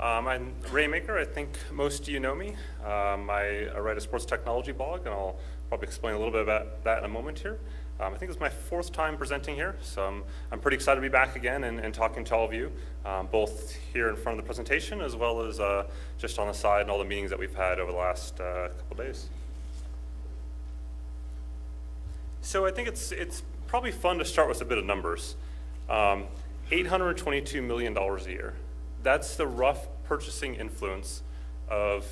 Um, I'm Ray Maker. I think most of you know me. Um, I, I, write a sports technology blog, and I'll probably explain a little bit about that in a moment here. Um, I think it's my fourth time presenting here, so I'm, I'm pretty excited to be back again and, and talking to all of you, um, both here in front of the presentation as well as uh, just on the side and all the meetings that we've had over the last uh, couple days. So I think it's, it's probably fun to start with a bit of numbers. Um, $822 million a year. That's the rough purchasing influence of,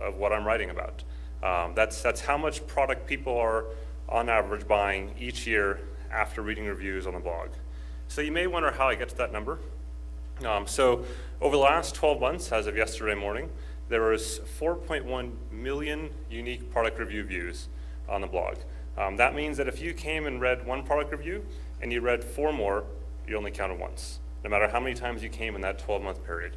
of what I'm writing about. Um, that's, that's how much product people are, on average, buying each year after reading reviews on the blog. So you may wonder how I get to that number. Um, so over the last 12 months, as of yesterday morning, there was 4.1 million unique product review views on the blog. Um, that means that if you came and read one product review and you read four more, you only counted once, no matter how many times you came in that 12 month period.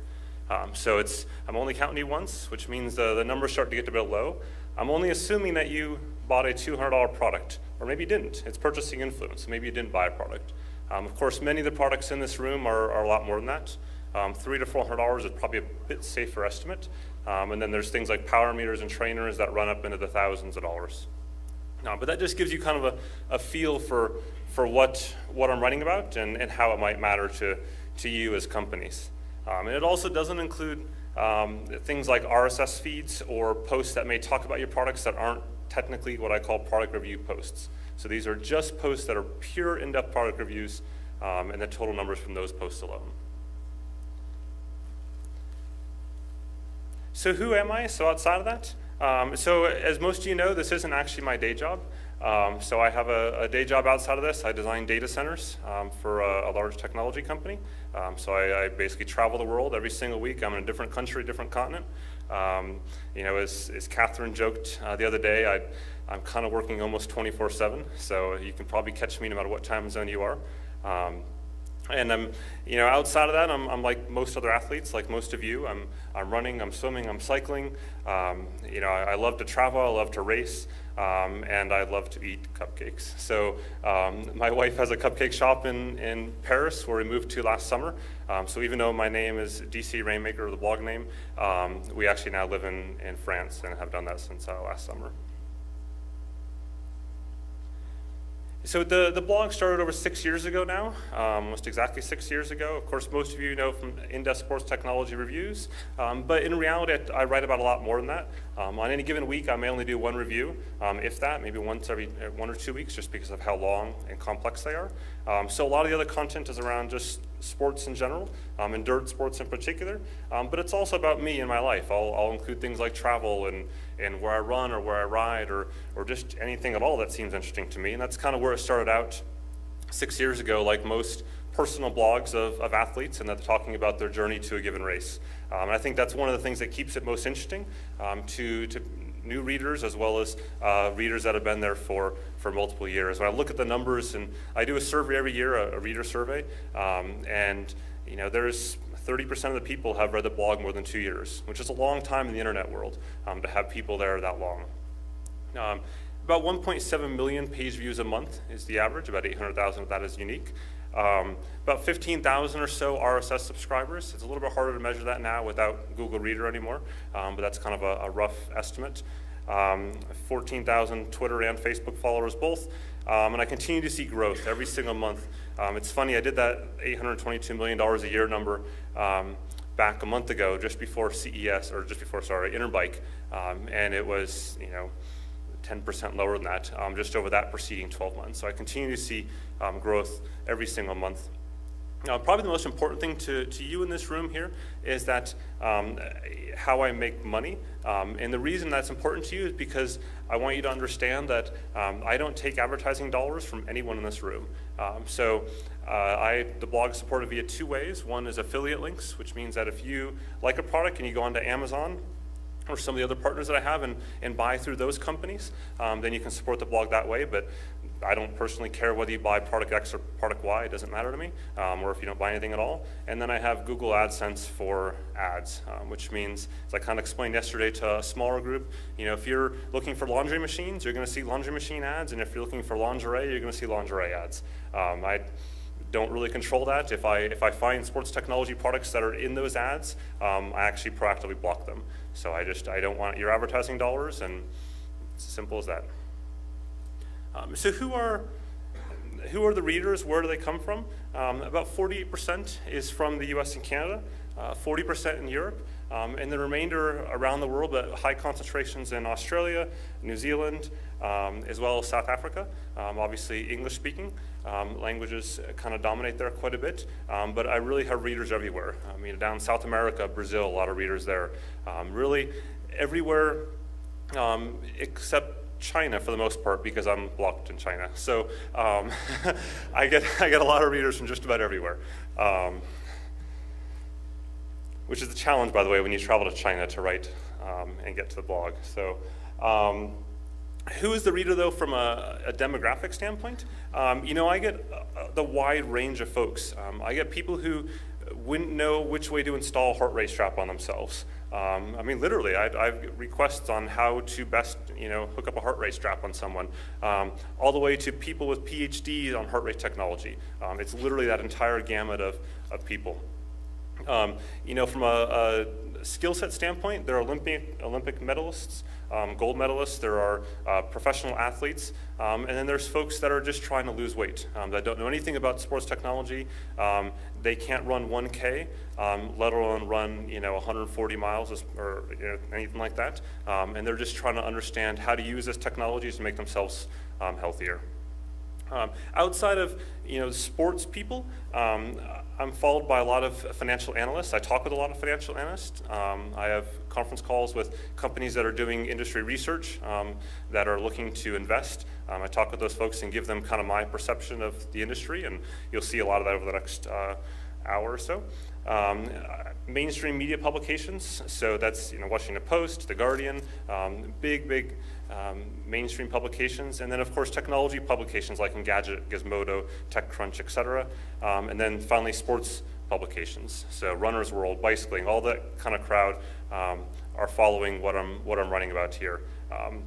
Um, so it's, I'm only counting you once, which means the, the numbers start to get a bit low. I'm only assuming that you bought a $200 product, or maybe you didn't. It's purchasing influence. Maybe you didn't buy a product. Um, of course, many of the products in this room are, are a lot more than that. Um, three to four hundred dollars is probably a bit safer estimate. Um, and then there's things like power meters and trainers that run up into the thousands of dollars. Uh, but that just gives you kind of a, a feel for, for what, what I'm writing about and, and how it might matter to, to you as companies. Um, and it also doesn't include um, things like RSS feeds or posts that may talk about your products that aren't technically what I call product review posts. So these are just posts that are pure in-depth product reviews um, and the total numbers from those posts alone. So who am I? So outside of that, um, so as most of you know, this isn't actually my day job. Um, so I have a, a, day job outside of this. I design data centers um, for a, a, large technology company. Um, so I, I, basically travel the world every single week. I'm in a different country, different continent. Um, you know, as, as Catherine joked uh, the other day, I, am kind of working almost 24/7. So you can probably catch me no matter what time zone you are. Um, and I'm, you know, outside of that, I'm, I'm like most other athletes, like most of you. I'm, I'm running, I'm swimming, I'm cycling. Um, you know, I, I, love to travel, I love to race, um, and I love to eat cupcakes. So um, my wife has a cupcake shop in, in Paris where we moved to last summer. Um, so even though my name is DC Rainmaker, the blog name, um, we actually now live in, in France and have done that since uh, last summer. So the, the blog started over six years ago now, um, almost exactly six years ago. Of course, most of you know from in-depth sports technology reviews, um, but in reality, I, I, write about a lot more than that. Um, on any given week, I may only do one review, um, if that, maybe once every uh, one or two weeks, just because of how long and complex they are. Um, so a lot of the other content is around just sports in general, um, and dirt sports in particular, um, but it's also about me and my life. I'll, I'll, include things like travel and, and where I run or where I ride or, or just anything at all that seems interesting to me, and that's kind of where it started out six years ago, like most personal blogs of, of athletes and that they're talking about their journey to a given race. Um, and I think that's one of the things that keeps it most interesting um, to, to new readers as well as uh, readers that have been there for, for multiple years. When I look at the numbers, and I do a survey every year, a, a reader survey, um, and you know, there's 30% of the people have read the blog more than two years, which is a long time in the internet world um, to have people there that long. Um, about 1.7 million page views a month is the average, about 800,000 of that is unique. Um, about 15,000 or so RSS subscribers. It's a little bit harder to measure that now without Google Reader anymore, um, but that's kind of a, a rough estimate. Um, 14,000 Twitter and Facebook followers both, um, and I continue to see growth every single month. Um, it's funny, I did that $822 million a year number um, back a month ago, just before CES, or just before, sorry, Interbike, and it was, you know, 10% lower than that, um, just over that preceding 12 months. So I continue to see um, growth every single month. Now, probably the most important thing to, to you in this room here is that um, how I make money. Um, and the reason that's important to you is because I want you to understand that um, I don't take advertising dollars from anyone in this room. Um, so uh, I, the blog is supported via two ways. One is affiliate links, which means that if you like a product and you go onto Amazon or some of the other partners that I have and, and buy through those companies, um, then you can support the blog that way. But I don't personally care whether you buy product X or product Y, it doesn't matter to me, um, or if you don't buy anything at all. And then I have Google AdSense for ads, um, which means, as I kind of explained yesterday to a smaller group, you know, if you're looking for laundry machines, you're going to see laundry machine ads, and if you're looking for lingerie, you're going to see lingerie ads. Um, I don't really control that. If I, if I find sports technology products that are in those ads, um, I actually proactively block them. So I just, I don't want your advertising dollars, and it's as simple as that. Um, so who are, who are the readers? Where do they come from? Um, about 48% is from the US and Canada, 40% uh, in Europe, um, and the remainder around the world, but high concentrations in Australia, New Zealand, um, as well as South Africa. Um, obviously, English speaking um, languages kind of dominate there quite a bit, um, but I really have readers everywhere. I mean, down South America, Brazil, a lot of readers there. Really, everywhere except China for the most part because I'm blocked in China. So I get I get a lot of readers from just about everywhere which is the challenge, by the way, when you travel to China to write um, and get to the blog. So, um, who is the reader, though, from a, a demographic standpoint? Um, you know, I get uh, the wide range of folks. Um, I get people who wouldn't know which way to install heart rate strap on themselves. Um, I mean, literally, I, I, have requests on how to best, you know, hook up a heart rate strap on someone, um, all the way to people with PhDs on heart rate technology. it's literally that entire gamut of, of people. Um, you know, from a, a skill set standpoint, there are Olympic, Olympic medalists, um, gold medalists, there are uh, professional athletes, um, and then there's folks that are just trying to lose weight, um, that don't know anything about sports technology. Um, they can't run 1K, um, let alone run, you know, 140 miles or you know, anything like that. and they're just trying to understand how to use this technology to make themselves healthier. Um, outside of you know sports people, um, I'm followed by a lot of financial analysts. I talk with a lot of financial analysts. Um, I have conference calls with companies that are doing industry research um, that are looking to invest. Um, I talk with those folks and give them kind of my perception of the industry, and you'll see a lot of that over the next uh, hour or so. Um, mainstream media publications, so that's you know Washington Post, The Guardian, big, big um, mainstream publications, and then of course technology publications like Engadget, Gizmodo, TechCrunch, et cetera, um, and then finally sports publications. So Runner's World, Bicycling, all that kind of crowd um, are following what I'm, what I'm writing about here. Um,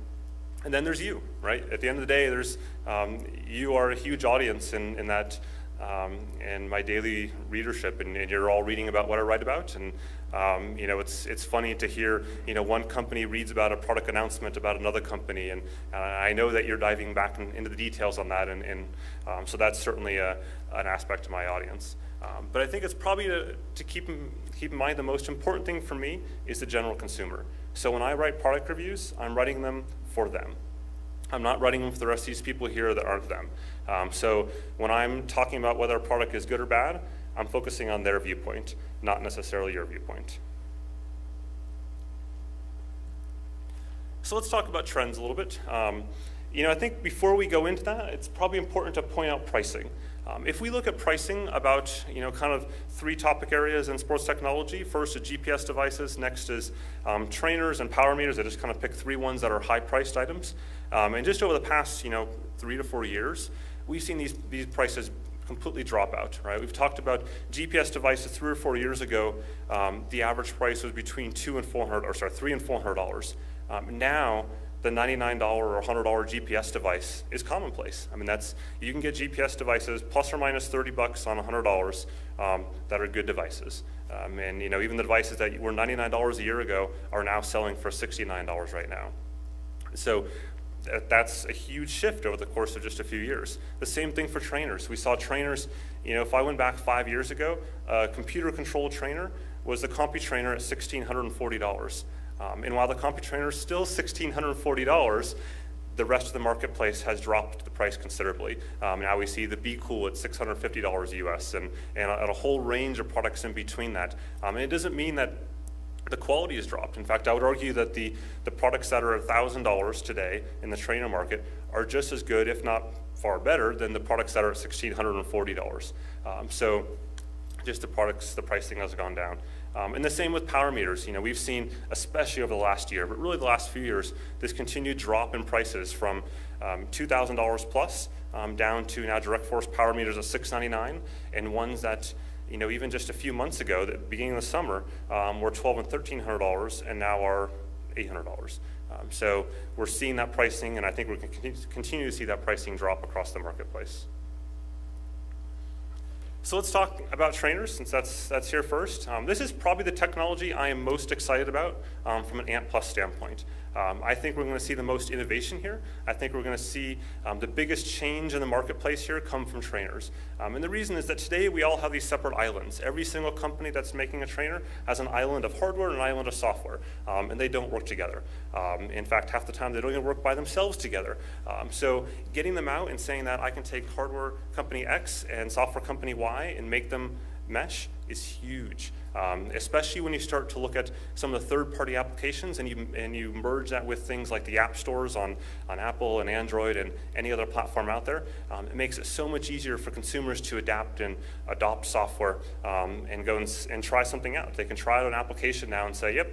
and then there's you, right? At the end of the day, there's, um, you are a huge audience in, in that um, and my daily readership, and, and, you're all reading about what I write about. And um, you know, it's it's funny to hear you know one company reads about a product announcement about another company, and uh, I know that you're diving back in, into the details on that, and, and um, so that's certainly a, an aspect to my audience. Um, but I think it's probably to, to keep keep in mind the most important thing for me is the general consumer. So when I write product reviews, I'm writing them for them. I'm not writing them for the rest of these people here that aren't them. Um, so when I'm talking about whether a product is good or bad, I'm focusing on their viewpoint, not necessarily your viewpoint. So let's talk about trends a little bit. Um, you know, I think before we go into that, it's probably important to point out pricing. Um, if we look at pricing about, you know, kind of three topic areas in sports technology, first is GPS devices, next is um, trainers and power meters. I just kind of pick three ones that are high priced items. Um, and just over the past, you know, three to four years, we've seen these, these prices completely drop out, right? We've talked about GPS devices three or four years ago. Um, the average price was between two and four hundred, or sorry, three and four hundred dollars. Um, now, the $99 or $100 GPS device is commonplace. I mean, that's you can get GPS devices plus or minus 30 bucks on $100 um, that are good devices. Um, and you know, even the devices that were $99 a year ago are now selling for $69 right now. So that's a huge shift over the course of just a few years. The same thing for trainers. We saw trainers, you know, if I went back five years ago, a computer controlled trainer was the CompuTrainer trainer at $1,640. Um, and while the CompuTrainer is still $1,640, the rest of the marketplace has dropped the price considerably. Um, now we see the BKOOL at $650 US and, and a, a, whole range of products in between that. Um, and it doesn't mean that the quality has dropped. In fact, I would argue that the, the products that are $1,000 today in the trainer market are just as good, if not far better, than the products that are $1,640. Um, so just the products, the pricing has gone down. Um, and the same with power meters. You know, we've seen, especially over the last year, but really the last few years, this continued drop in prices from um, $2,000 plus um, down to now direct force power meters at 699 and ones that you know, even just a few months ago, the beginning of the summer, um, were twelve and thirteen hundred dollars, and now are eight hundred dollars. Um, so we're seeing that pricing, and I think we can continue to see that pricing drop across the marketplace. So let's talk about trainers, since that's, that's here first. Um, this is probably the technology I am most excited about um, from an ANT Plus standpoint. Um, I think we're going to see the most innovation here. I think we're going to see um, the biggest change in the marketplace here come from trainers. Um, and the reason is that today we all have these separate islands. Every single company that's making a trainer has an island of hardware and an island of software, um, and they don't work together. Um, in fact, half the time they don't even work by themselves together. Um, so getting them out and saying that I can take hardware company X and software company Y and make them mesh is huge, um, especially when you start to look at some of the third-party applications and you, and you merge that with things like the app stores on, on Apple and Android and any other platform out there. Um, it makes it so much easier for consumers to adapt and adopt software um, and go and, and try something out. They can try out an application now and say, yep,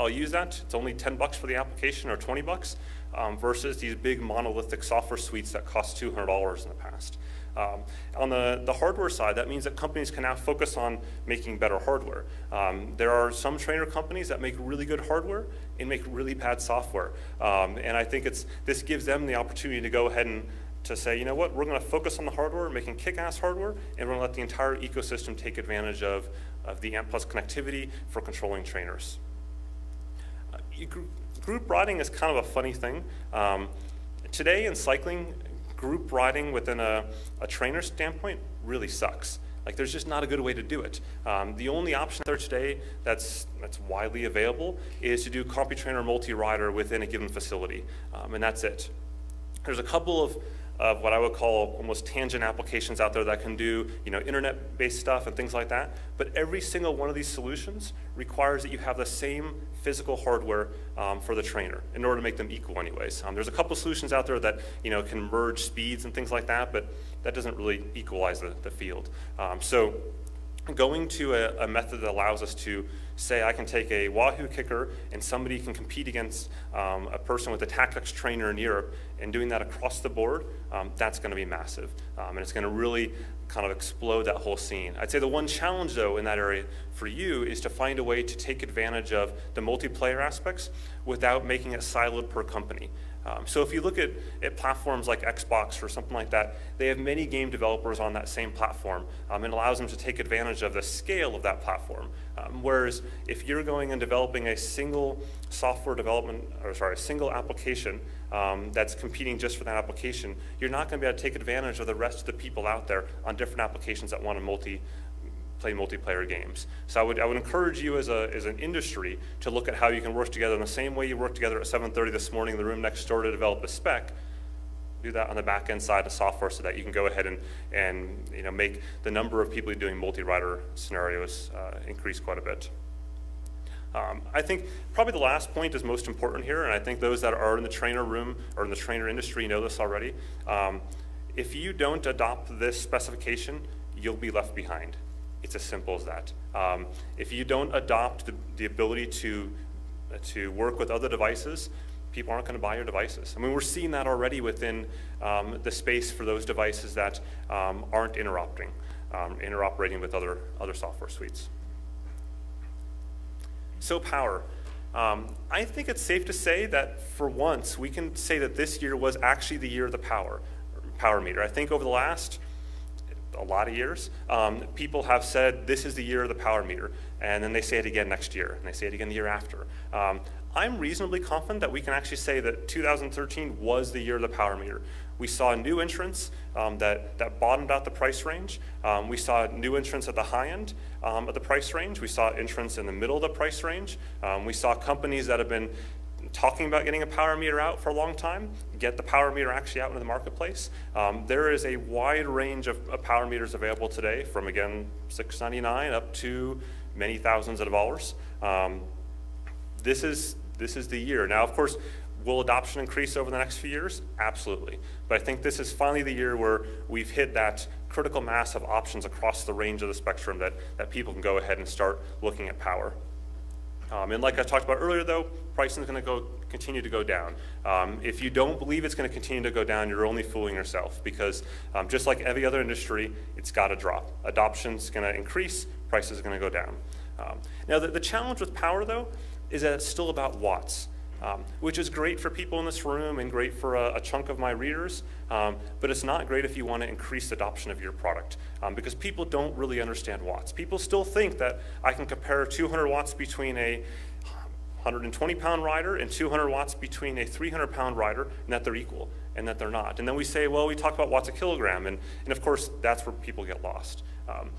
I'll use that. It's only 10 bucks for the application or 20 bucks um, versus these big monolithic software suites that cost $200 in the past. Um, on the, the hardware side, that means that companies can now focus on making better hardware. Um, there are some trainer companies that make really good hardware and make really bad software. Um, and I think it's, this gives them the opportunity to go ahead and to say, you know what, we're going to focus on the hardware, making kick-ass hardware, and we're going to let the entire ecosystem take advantage of, of the ANT Plus connectivity for controlling trainers. Uh, group riding is kind of a funny thing. Um, today in cycling, group riding within a, a trainer standpoint really sucks. Like there's just not a good way to do it. Um, the only option there today that's, that's widely available is to do CompuTrainer multi-rider within a given facility, um, and that's it. There's a couple of of what I would call almost tangent applications out there that can do you know, internet-based stuff and things like that. But every single one of these solutions requires that you have the same physical hardware um, for the trainer in order to make them equal anyways. Um, there's a couple solutions out there that you know, can merge speeds and things like that, but that doesn't really equalize the, the field. Um, so going to a, a, method that allows us to say I can take a Wahoo KICKR and somebody can compete against um, a person with a Tacx trainer in Europe and doing that across the board, um, that's going to be massive. Um, and it's going to really kind of explode that whole scene. I'd say the one challenge though in that area for you is to find a way to take advantage of the multiplayer aspects without making it siloed per company. Um, so if you look at, at platforms like Xbox or something like that, they have many game developers on that same platform um, and allows them to take advantage of the scale of that platform. Um, whereas if you're going and developing a single software development, or sorry, a single application um, that's competing just for that application, you're not going to be able to take advantage of the rest of the people out there on different applications that want to multi play multiplayer games. So I would, I would encourage you as, a, as an industry to look at how you can work together in the same way you work together at 7.30 this morning in the room next door to develop a spec, do that on the back end side of software so that you can go ahead and, and you know, make the number of people doing multi-rider scenarios uh, increase quite a bit. Um, I think probably the last point is most important here, and I think those that are in the trainer room or in the trainer industry know this already. Um, if you don't adopt this specification, you'll be left behind. It's as simple as that. Um, if you don't adopt the, the ability to, uh, to work with other devices, people aren't going to buy your devices. I mean, we're seeing that already within um, the space for those devices that um, aren't interoperating, um, interoperating with other, other software suites. So power. Um, I think it's safe to say that for once, we can say that this year was actually the year of the power, power meter. I think over the last a lot of years, um, people have said this is the year of the power meter, and then they say it again next year, and they say it again the year after. Um, I'm reasonably confident that we can actually say that 2013 was the year of the power meter. We saw new entrants um, that, that bottomed out the price range. Um, we saw new entrants at the high end um, of the price range. We saw entrants in the middle of the price range. Um, we saw companies that have been talking about getting a power meter out for a long time, get the power meter actually out into the marketplace. Um, there is a wide range of, of, power meters available today from, again, 699 up to many thousands of dollars. Um, this, is, this is the year. Now, of course, will adoption increase over the next few years? Absolutely. But I think this is finally the year where we've hit that critical mass of options across the range of the spectrum that, that people can go ahead and start looking at power. Um, and like I talked about earlier though, pricing is going to go continue to go down. Um, if you don't believe it's going to continue to go down, you're only fooling yourself because um, just like every other industry, it's got to drop. Adoption is going to increase, prices are going to go down. Um, now the, the, challenge with power though is that it's still about watts. Um, which is great for people in this room and great for a, a chunk of my readers, um, but it's not great if you want to increase adoption of your product um, because people don't really understand watts. People still think that I can compare 200 watts between a 120 pound rider and 200 watts between a 300 pound rider and that they're equal and that they're not. And then we say, well, we talk about watts a kilogram and, and of course that's where people get lost. Um,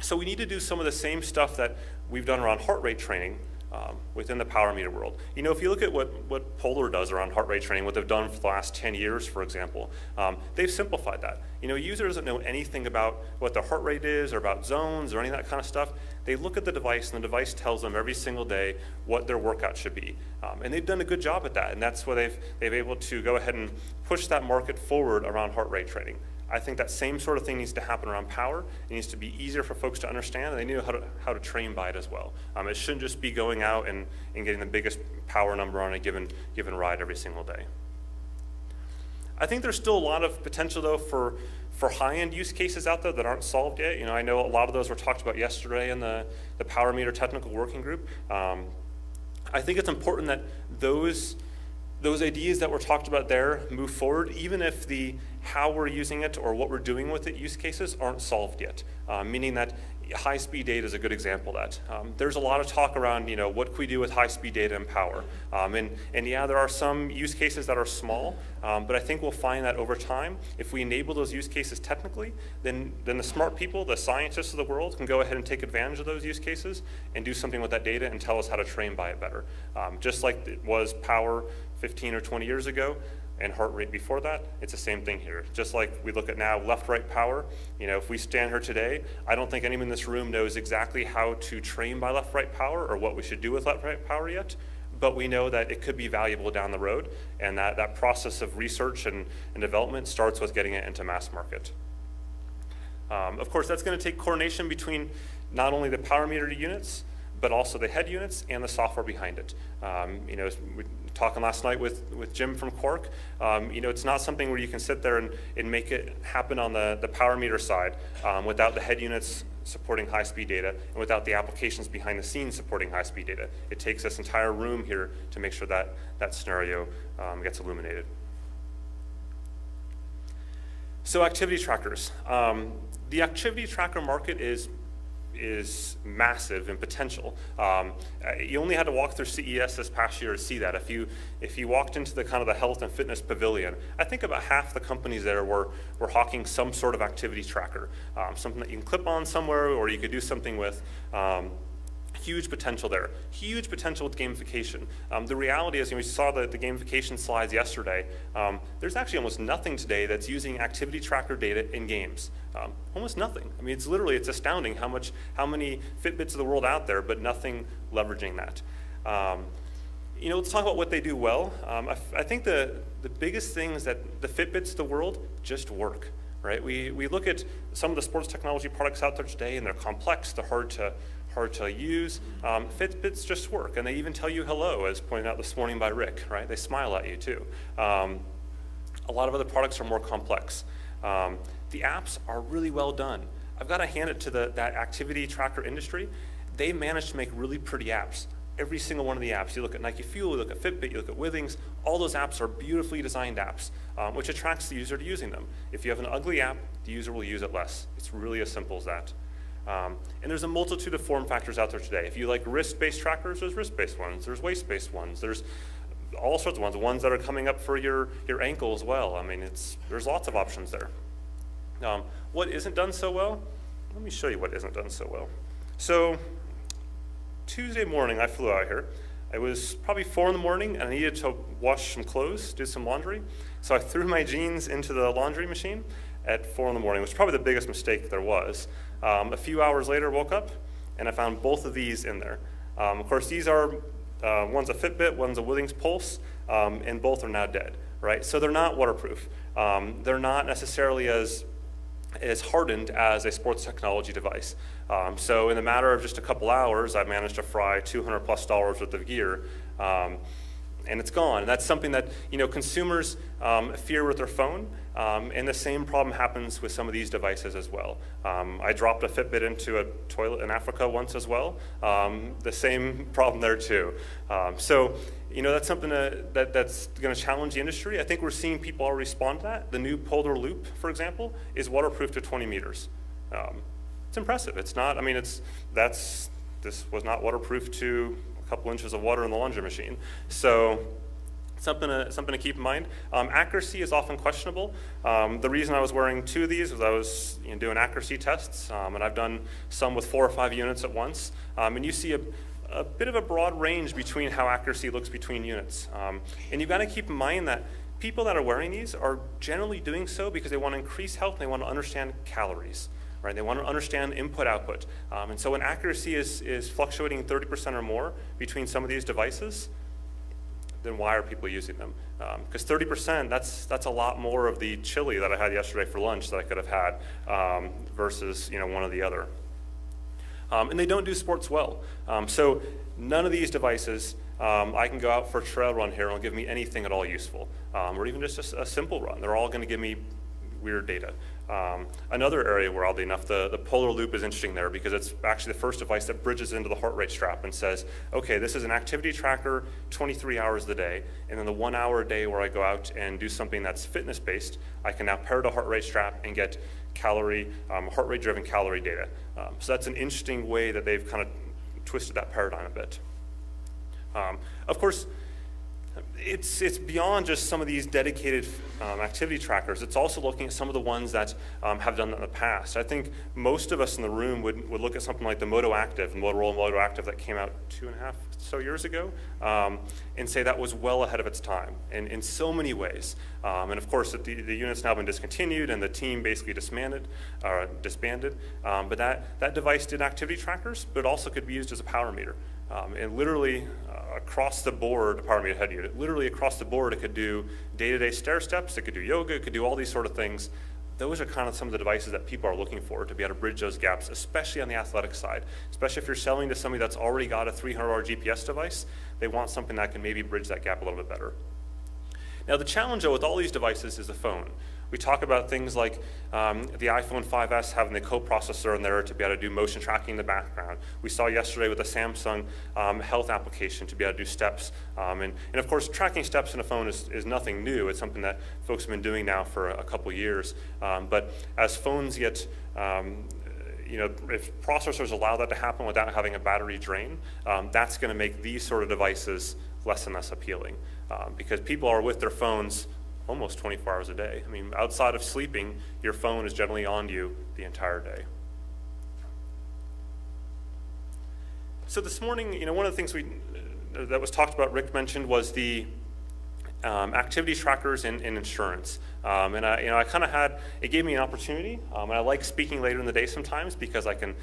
so we need to do some of the same stuff that we've done around heart rate training um, within the power meter world. You know, if you look at what, what Polar does around heart rate training, what they've done for the last 10 years, for example, um, they've simplified that. You know, a user doesn't know anything about what their heart rate is or about zones or any of that kind of stuff. They look at the device and the device tells them every single day what their workout should be. Um, and they've done a good job at that. And that's where they've, they've able to go ahead and push that market forward around heart rate training. I think that same sort of thing needs to happen around power. It needs to be easier for folks to understand, and they need how to, how to train by it as well. Um, it shouldn't just be going out and, and getting the biggest power number on a given, given ride every single day. I think there's still a lot of potential, though, for, for high-end use cases out there that aren't solved yet. You know, I know a lot of those were talked about yesterday in the, the Power Meter Technical Working Group. Um, I think it's important that those those ideas that were talked about there move forward, even if the how we're using it or what we're doing with it use cases aren't solved yet, uh, meaning that high-speed data is a good example of that. Um, there's a lot of talk around, you know, what can we do with high-speed data and power? Um, and, and yeah, there are some use cases that are small, um, but I think we'll find that over time, if we enable those use cases technically, then, then the smart people, the scientists of the world, can go ahead and take advantage of those use cases and do something with that data and tell us how to train by it better. Um, just like it was power 15 or 20 years ago, and heart rate before that, it's the same thing here. Just like we look at now left-right power, you know, if we stand here today, I don't think anyone in this room knows exactly how to train by left-right power or what we should do with left-right power yet, but we know that it could be valuable down the road, and that, that process of research and, and development starts with getting it into mass market. Um, of course, that's gonna take coordination between not only the power meter units, but also the head units and the software behind it. Um, you know, talking last night with, with Jim from Quarq. um, you know, it's not something where you can sit there and, and make it happen on the, the power meter side um, without the head units supporting high-speed data and without the applications behind the scenes supporting high-speed data. It takes this entire room here to make sure that that scenario um, gets illuminated. So activity trackers. Um, the activity tracker market is is massive in potential. Um, you only had to walk through CES this past year to see that. If you if you walked into the kind of the health and fitness pavilion, I think about half the companies there were were hawking some sort of activity tracker, um, something that you can clip on somewhere or you could do something with. Um, huge potential there. Huge potential with gamification. Um, the reality is, you know, we saw the, the gamification slides yesterday. Um, there's actually almost nothing today that's using activity tracker data in games. Um, almost nothing. I mean, it's literally, it's astounding how much, how many Fitbits of the world out there, but nothing leveraging that. Um, you know, let's talk about what they do well. Um, I, I think the, the biggest thing is that the Fitbits of the world just work right? We, we look at some of the sports technology products out there today and they're complex, they're hard to, hard to use. Um, Fitbits just work, and they even tell you hello, as pointed out this morning by Rick, right? They smile at you too. Um, a lot of other products are more complex. Um, the apps are really well done. I've got to hand it to the, that activity tracker industry. They managed to make really pretty apps. Every single one of the apps, you look at Nike Fuel, you look at Fitbit, you look at Withings, all those apps are beautifully designed apps, um, which attracts the user to using them. If you have an ugly app, the user will use it less. It's really as simple as that. Um, and there's a multitude of form factors out there today. If you like wrist-based trackers, there's wrist-based ones. There's waist-based ones. There's all sorts of ones. Ones that are coming up for your, your ankle as well. I mean, it's, there's lots of options there. Um, what isn't done so well? Let me show you what isn't done so well. So Tuesday morning, I flew out here. It was probably four in the morning, and I needed to wash some clothes, do some laundry. So I threw my jeans into the laundry machine at four in the morning, which was probably the biggest mistake there was. Um, a few hours later, woke up and I found both of these in there. Um, of course, these are uh, one's a Fitbit, one's a Withings Pulse, um, and both are now dead, right? So they're not waterproof. Um, they're not necessarily as as hardened as a sports technology device. Um, so in the matter of just a couple hours, I managed to fry 200 plus dollars worth of gear. Um, and it's gone. And that's something that you know consumers um, fear with their phone, um, and the same problem happens with some of these devices as well. Um, I dropped a Fitbit into a toilet in Africa once as well. Um, the same problem there too. Um, so you know that's something that, that that's going to challenge the industry. I think we're seeing people already respond to that. The new Polar Loop, for example, is waterproof to 20 meters. Um, it's impressive. It's not. I mean, it's that's this was not waterproof to couple inches of water in the laundry machine. So something to, something to keep in mind. Um, accuracy is often questionable. Um, the reason I was wearing two of these was I was you know, doing accuracy tests, um, and I've done some with four or five units at once. Um, and you see a, a, bit of a broad range between how accuracy looks between units. Um, and you've got to keep in mind that people that are wearing these are generally doing so because they want to increase health and they want to understand calories right? They want to understand input output. Um, and so when accuracy is, is fluctuating 30% or more between some of these devices, then why are people using them? Because um, 30%, that's, that's a lot more of the chili that I had yesterday for lunch that I could have had um, versus you know, one or the other. Um, and they don't do sports well. Um, so none of these devices, um, I can go out for a trail run here and it'll give me anything at all useful, or even just a, a simple run. They're all going to give me weird data. Um, another area where, oddly enough, the, the polar loop is interesting there because it's actually the first device that bridges into the heart rate strap and says, okay, this is an activity tracker 23 hours a day, and then the one hour a day where I go out and do something that's fitness based, I can now pair to heart rate strap and get calorie, um, heart rate driven calorie data. Um, so that's an interesting way that they've kind of twisted that paradigm a bit. Um, of course, it's, it's beyond just some of these dedicated um, activity trackers. It's also looking at some of the ones that um, have done that in the past. I think most of us in the room would, would look at something like the MOTOACTV, Motorola MOTOACTV that came out two and a half so years ago, um, and say that was well ahead of its time in, in so many ways. Um, and of course, the, the unit's now been discontinued and the team basically disbanded. Uh, disbanded. Um, but that, that device did activity trackers, but also could be used as a power meter. Um, and literally uh, across the board, pardon me, head unit, literally across the board, it could do day-to-day stair steps, it could do yoga, it could do all these sort of things. Those are kind of some of the devices that people are looking for to be able to bridge those gaps, especially on the athletic side. Especially if you're selling to somebody that's already got a $300 GPS device, they want something that can maybe bridge that gap a little bit better. Now the challenge though with all these devices is the phone. We talk about things like um, the iPhone 5S having the coprocessor in there to be able to do motion tracking in the background. We saw yesterday with the Samsung um, health application to be able to do steps. Um, and, and of course, tracking steps in a phone is, is nothing new. It's something that folks have been doing now for a, couple years. Um, but as phones get um, you know, if processors allow that to happen without having a battery drain, um, that's going to make these sort of devices less and less appealing. Um, because people are with their phones almost 24 hours a day. I mean, outside of sleeping, your phone is generally on you the entire day. So this morning, you know, one of the things we uh, that was talked about, Rick mentioned, was the um, activity trackers in, in insurance. Um, and I, you know, I kind of had, it gave me an opportunity, um, and I like speaking later in the day sometimes because I can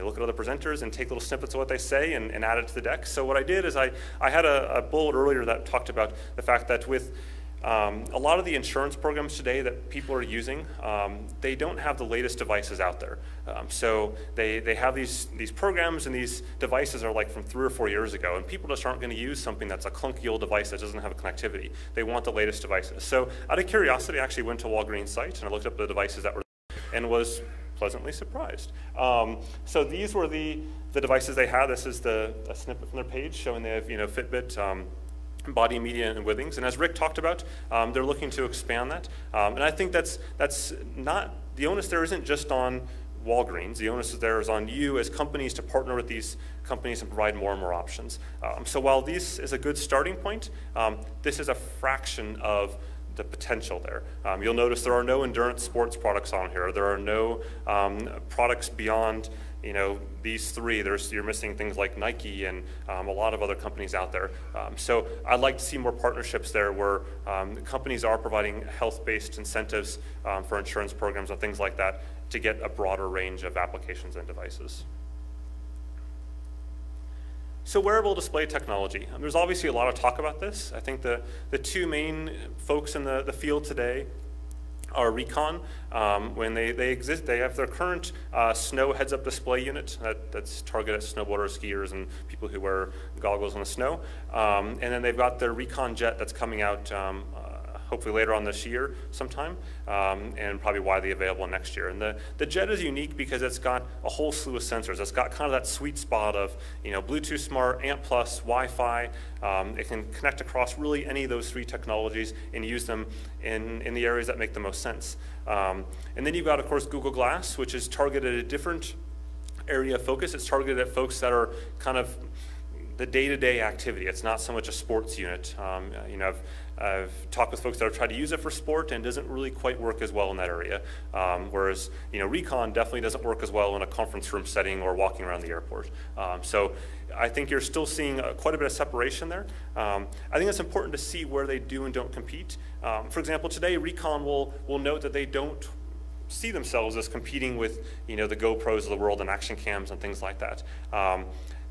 look at other presenters and take little snippets of what they say and, and add it to the deck. So what I did is I, I had a, a bullet earlier that talked about the fact that with um, a lot of the insurance programs today that people are using, um, they don't have the latest devices out there. Um, so they, they have these, these programs and these devices are like from three or four years ago and people just aren't going to use something that's a clunky old device that doesn't have a connectivity. They want the latest devices. So out of curiosity, I actually went to Walgreens site and I looked up the devices that were and was pleasantly surprised. Um, so these were the, the devices they had. This is the a snippet from their page showing they have you know Fitbit, um, BodyMedia and Withings. And as Rick talked about, um, they're looking to expand that. Um, and I think that's, that's not, the onus there isn't just on Walgreens. The onus there is on you as companies to partner with these companies and provide more and more options. Um, so while this is a good starting point, um, this is a fraction of the potential there. Um, you'll notice there are no endurance sports products on here. There are no um, products beyond you know, these three, there's, you're missing things like Nike and um, a lot of other companies out there. Um, so I'd like to see more partnerships there where um, companies are providing health-based incentives um, for insurance programs and things like that to get a broader range of applications and devices. So wearable display technology. There's obviously a lot of talk about this. I think the, the two main folks in the, the field today are Recon. Um, when they, they exist, they have their current uh, snow heads-up display unit that, that's targeted at snowboarders, skiers, and people who wear goggles in the snow. Um, and then they've got their Recon Jet that's coming out um, hopefully later on this year sometime, um, and probably widely available next year. And the, the Jet is unique because it's got a whole slew of sensors. It's got kind of that sweet spot of, you know, Bluetooth Smart, ANT+, Wi-Fi. Um, it can connect across really any of those three technologies and use them in, in the areas that make the most sense. Um, and then you've got, of course, Google Glass, which is targeted at a different area of focus. It's targeted at folks that are kind of the day-to-day -day activity. It's not so much a sports unit. Um, you know, I've, I've talked with folks that have tried to use it for sport and doesn't really quite work as well in that area. Um, whereas, you know, Recon definitely doesn't work as well in a conference room setting or walking around the airport. Um, so I think you're still seeing uh, quite a bit of separation there. Um, I think it's important to see where they do and don't compete. Um, for example, today Recon will, will note that they don't see themselves as competing with, you know, the GoPros of the world and action cams and things like that. Um,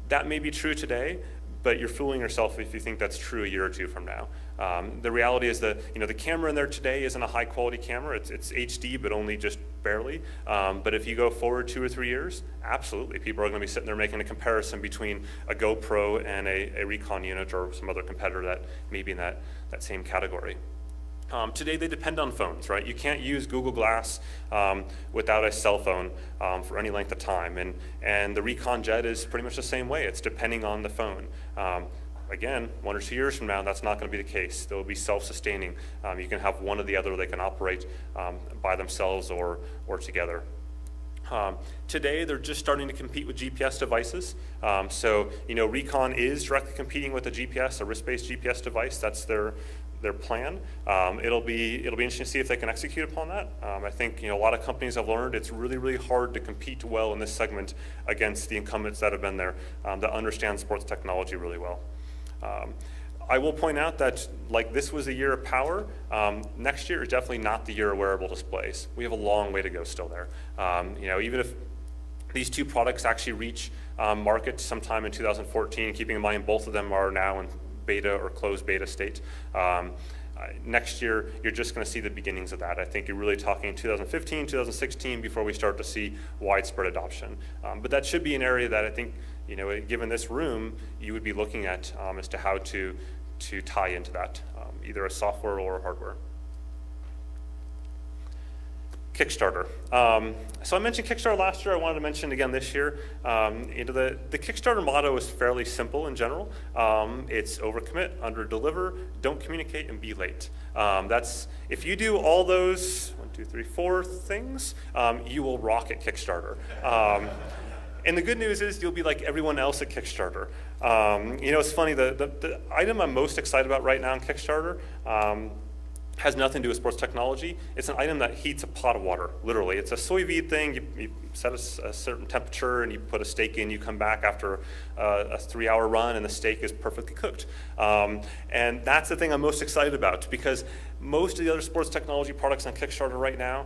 that may be true today, but you're fooling yourself if you think that's true a year or two from now. Um, the reality is that you know the camera in there today isn't a high quality camera. It's, it's HD, but only just barely. Um, but if you go forward two or three years, absolutely, people are going to be sitting there making a comparison between a GoPro and a, a Recon unit or some other competitor that may be in that, that same category. Um, today they depend on phones, right? You can't use Google Glass um, without a cell phone um, for any length of time. And, and the Recon Jet is pretty much the same way. It's depending on the phone. Again, one or two years from now, that's not going to be the case. They'll be self-sustaining. Um, you can have one or the other. They can operate um, by themselves or, or together. Um, today, they're just starting to compete with GPS devices. Um, so, you know, Recon is directly competing with a GPS, a wrist-based GPS device. That's their their plan. Um, it'll be it'll be interesting to see if they can execute upon that. Um, I think you know a lot of companies have learned it's really really hard to compete well in this segment against the incumbents that have been there um, that understand sports technology really well. Um, I will point out that like this was a year of power. Um, next year is definitely not the year of wearable displays. We have a long way to go still there. Um, you know even if these two products actually reach market sometime in 2014, keeping in mind both of them are now in beta or closed beta state. Um, next year, you're just going to see the beginnings of that. I think you're really talking 2015, 2016 before we start to see widespread adoption. Um, but that should be an area that I think, you know, given this room, you would be looking at um, as to how to, to tie into that, um, either a software or a hardware. Kickstarter. Um, so I mentioned Kickstarter last year. I wanted to mention again this year. Um, you know, the, the Kickstarter motto is fairly simple in general. Um, it's overcommit, underdeliver, don't communicate, and be late. Um, that's if you do all those one, two, three, four things, um, you will rock at Kickstarter. Um, and the good news is you'll be like everyone else at Kickstarter. you know, it's funny. The, the, the, item I'm most excited about right now on Kickstarter has nothing to do with sports technology. It's an item that heats a pot of water, literally. It's a vide thing. You, you set a, a, certain temperature and you put a steak in. You come back after uh, a three hour run and the steak is perfectly cooked. Um, and that's the thing I'm most excited about because most of the other sports technology products on Kickstarter right now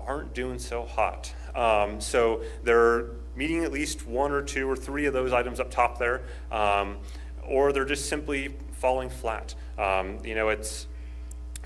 aren't doing so hot. Um, so they're meeting at least one or two or three of those items up top there, um, or they're just simply falling flat. Um, you know, it's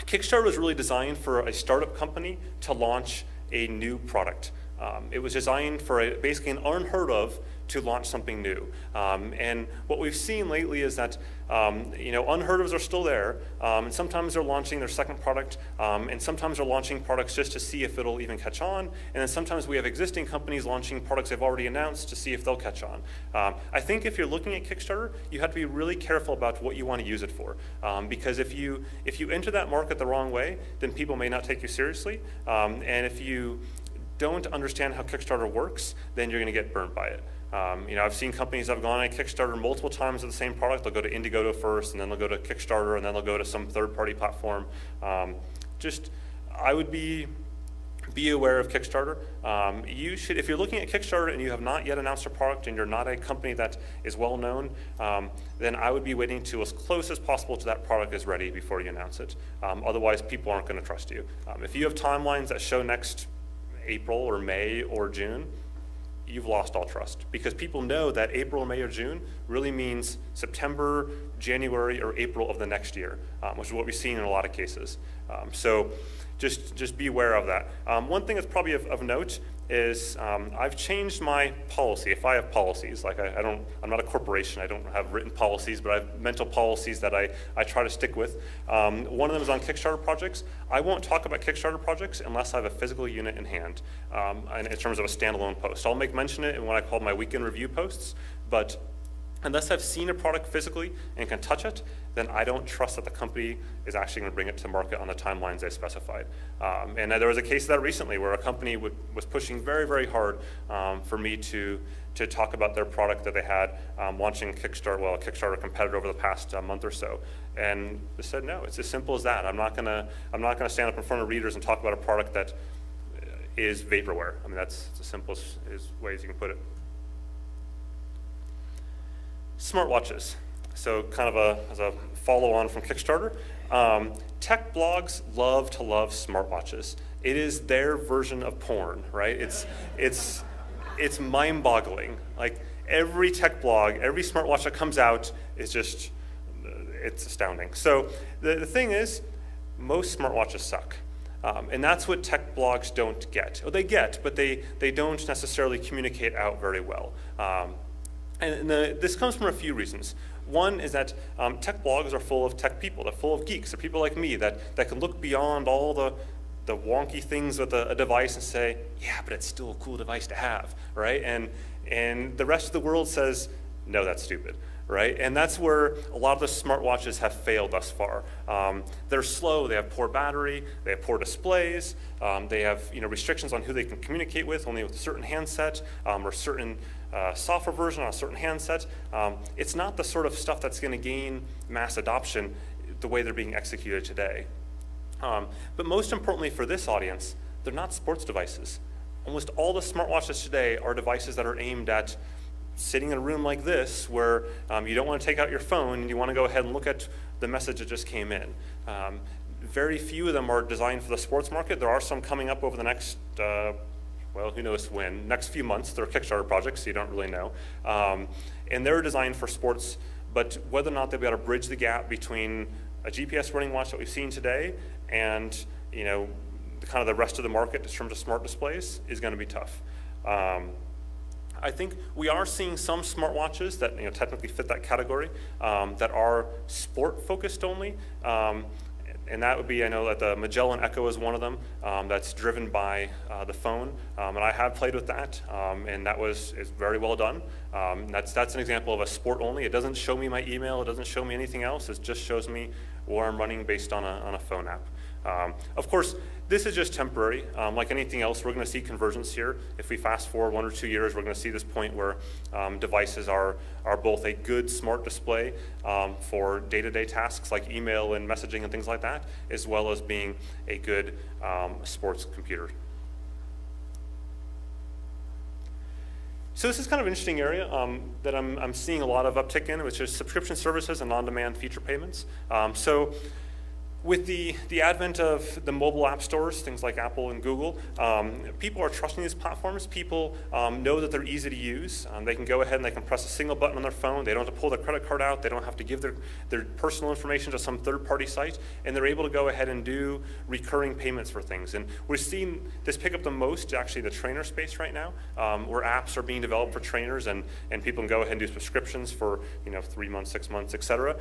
Kickstarter was really designed for a startup company to launch a new product. Um, it was designed for a, basically an unheard of to launch something new. Um, and what we've seen lately is that um, you know unheard ofs are still there, um, and sometimes they're launching their second product, um, and sometimes they're launching products just to see if it'll even catch on, and then sometimes we have existing companies launching products they've already announced to see if they'll catch on. Um, I think if you're looking at Kickstarter, you have to be really careful about what you want to use it for, um, because if you if you enter that market the wrong way, then people may not take you seriously, and if you don't understand how Kickstarter works, then you're going to get burnt by it. Um, you know, I've seen companies have gone on Kickstarter multiple times with the same product. They'll go to Indiegogo first, and then they'll go to Kickstarter, and then they'll go to some third-party platform. Um, just, I would be be aware of Kickstarter. Um, you should, if you're looking at Kickstarter and you have not yet announced a product and you're not a company that is well known, um, then I would be waiting to as close as possible to that product is ready before you announce it. Um, otherwise, people aren't going to trust you. Um, if you have timelines that show next April or May or June, you've lost all trust because people know that April, May, or June really means September, January, or April of the next year, um, which is what we've seen in a lot of cases. Um, so just, just be aware of that. Um, one thing that's probably of, of note is um, I've changed my policy. If I have policies, like I, I, don't, I'm not a corporation, I don't have written policies, but I have mental policies that I, I try to stick with. Um, one of them is on Kickstarter projects. I won't talk about Kickstarter projects unless I have a physical unit in hand um, in terms of a standalone post. I'll make mention it in what I call my weekend review posts, but unless I've seen a product physically and can touch it, then I don't trust that the company is actually going to bring it to market on the timelines they specified. Um, and there was a case of that recently where a company was pushing very, very hard um, for me to, to talk about their product that they had um, launching Kickstarter, well, a Kickstarter competitor over the past uh, month or so. And they said, no, it's as simple as that. I'm not going to I'm not to stand up in front of readers and talk about a product that is vaporware. I mean, that's the simplest ways you can put it. Smartwatches. So kind of a, as a follow-on from Kickstarter, um, tech blogs love to love smartwatches. It is their version of porn, right? It's, it's, it's mind-boggling. Like every tech blog, every smartwatch that comes out is just, it's astounding. So the, the thing is, most smartwatches suck. Um, and that's what tech blogs don't get. Well, they get, but they, they don't necessarily communicate out very well. Um, and the, this comes from a few reasons. One is that um, tech blogs are full of tech people. They're full of geeks. They're people like me that, that can look beyond all the, the wonky things with a, a, device and say, yeah, but it's still a cool device to have, right? And, and the rest of the world says, no, that's stupid, right? And that's where a lot of the smartwatches have failed thus far. Um, they're slow, they have poor battery, they have poor displays, um, they have you know, restrictions on who they can communicate with, only with a certain handset um, or certain uh, software version on a certain handset. Um, it's not the sort of stuff that's going to gain mass adoption the way they're being executed today. Um, but most importantly for this audience, they're not sports devices. Almost all the smartwatches today are devices that are aimed at sitting in a room like this where um, you don't want to take out your phone and you want to go ahead and look at the message that just came in. Um, very few of them are designed for the sports market. There are some coming up over the next uh, well, who knows when, next few months. They're Kickstarter projects, so you don't really know. Um, and they're designed for sports, but whether or not they'll be able to bridge the gap between a GPS running watch that we've seen today and, you know, the, kind of the rest of the market in terms of smart displays is going to be tough. Um, I think we are seeing some smartwatches that you know, technically fit that category um, that are sport focused only. Um, and that would be, I know that the Magellan Echo is one of them um, that's driven by uh, the phone. Um, and I have played with that, um, and that was is very well done. Um, that's, that's an example of a sport only. It doesn't show me my email, it doesn't show me anything else, it just shows me where I'm running based on a, on a phone app. Um, of course, this is just temporary. Um, like anything else, we're going to see convergence here. If we fast forward one or two years, we're going to see this point where um, devices are, are both a good smart display um, for day-to-day -day tasks like email and messaging and things like that, as well as being a good um, sports computer. So this is kind of an interesting area um, that I'm, I'm seeing a lot of uptick in, which is subscription services and on-demand feature payments. Um, so with the, the advent of the mobile app stores, things like Apple and Google, um, people are trusting these platforms. People um, know that they're easy to use. Um, they can go ahead and they can press a single button on their phone. They don't have to pull their credit card out. They don't have to give their, their personal information to some third-party site. And they're able to go ahead and do recurring payments for things. And we're seeing this pick up the most, actually, the trainer space right now, um, where apps are being developed for trainers and, and people can go ahead and do subscriptions for you know, three months, six months, et cetera.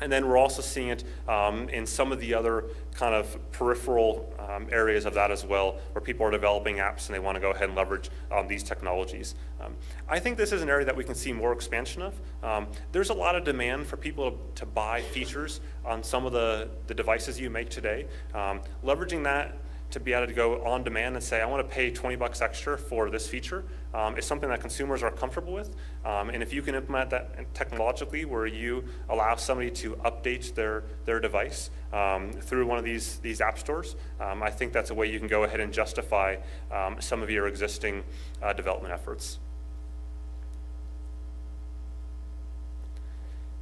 And then we're also seeing it um, in some of the other kind of peripheral um, areas of that as well, where people are developing apps and they want to go ahead and leverage um, these technologies. Um, I think this is an area that we can see more expansion of. Um, there's a lot of demand for people to, to, buy features on some of the, the devices you make today. Um, leveraging that to be able to go on demand and say, I want to pay 20 bucks extra for this feature um, is something that consumers are comfortable with. Um, and if you can implement that technologically where you allow somebody to update their, their device um, through one of these, these app stores, um, I think that's a way you can go ahead and justify um, some of your existing uh, development efforts.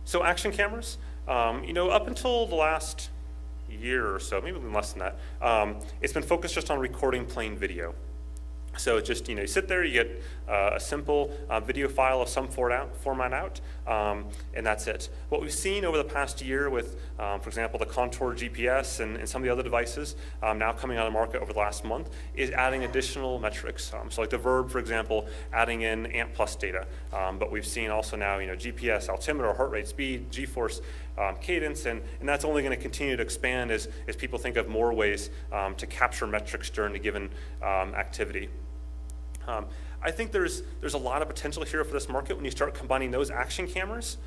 So action cameras, um, you know, up until the last year or so, maybe less than that, um, it's been focused just on recording plain video. So it's just, you know, you sit there, you get a simple uh, video file of some format out, um, and that's it. What we've seen over the past year with, um, for example, the Contour GPS and, and, some of the other devices um, now coming on the market over the last month is adding additional metrics. Um, so like the VIRB, for example, adding in ANT plus data. Um, but we've seen also now, you know, GPS, altimeter, heart rate, speed, G-force, um, cadence, and, and that's only going to continue to expand as, as people think of more ways to capture metrics during a given activity. I think there's, there's a lot of potential here for this market when you start combining those action cameras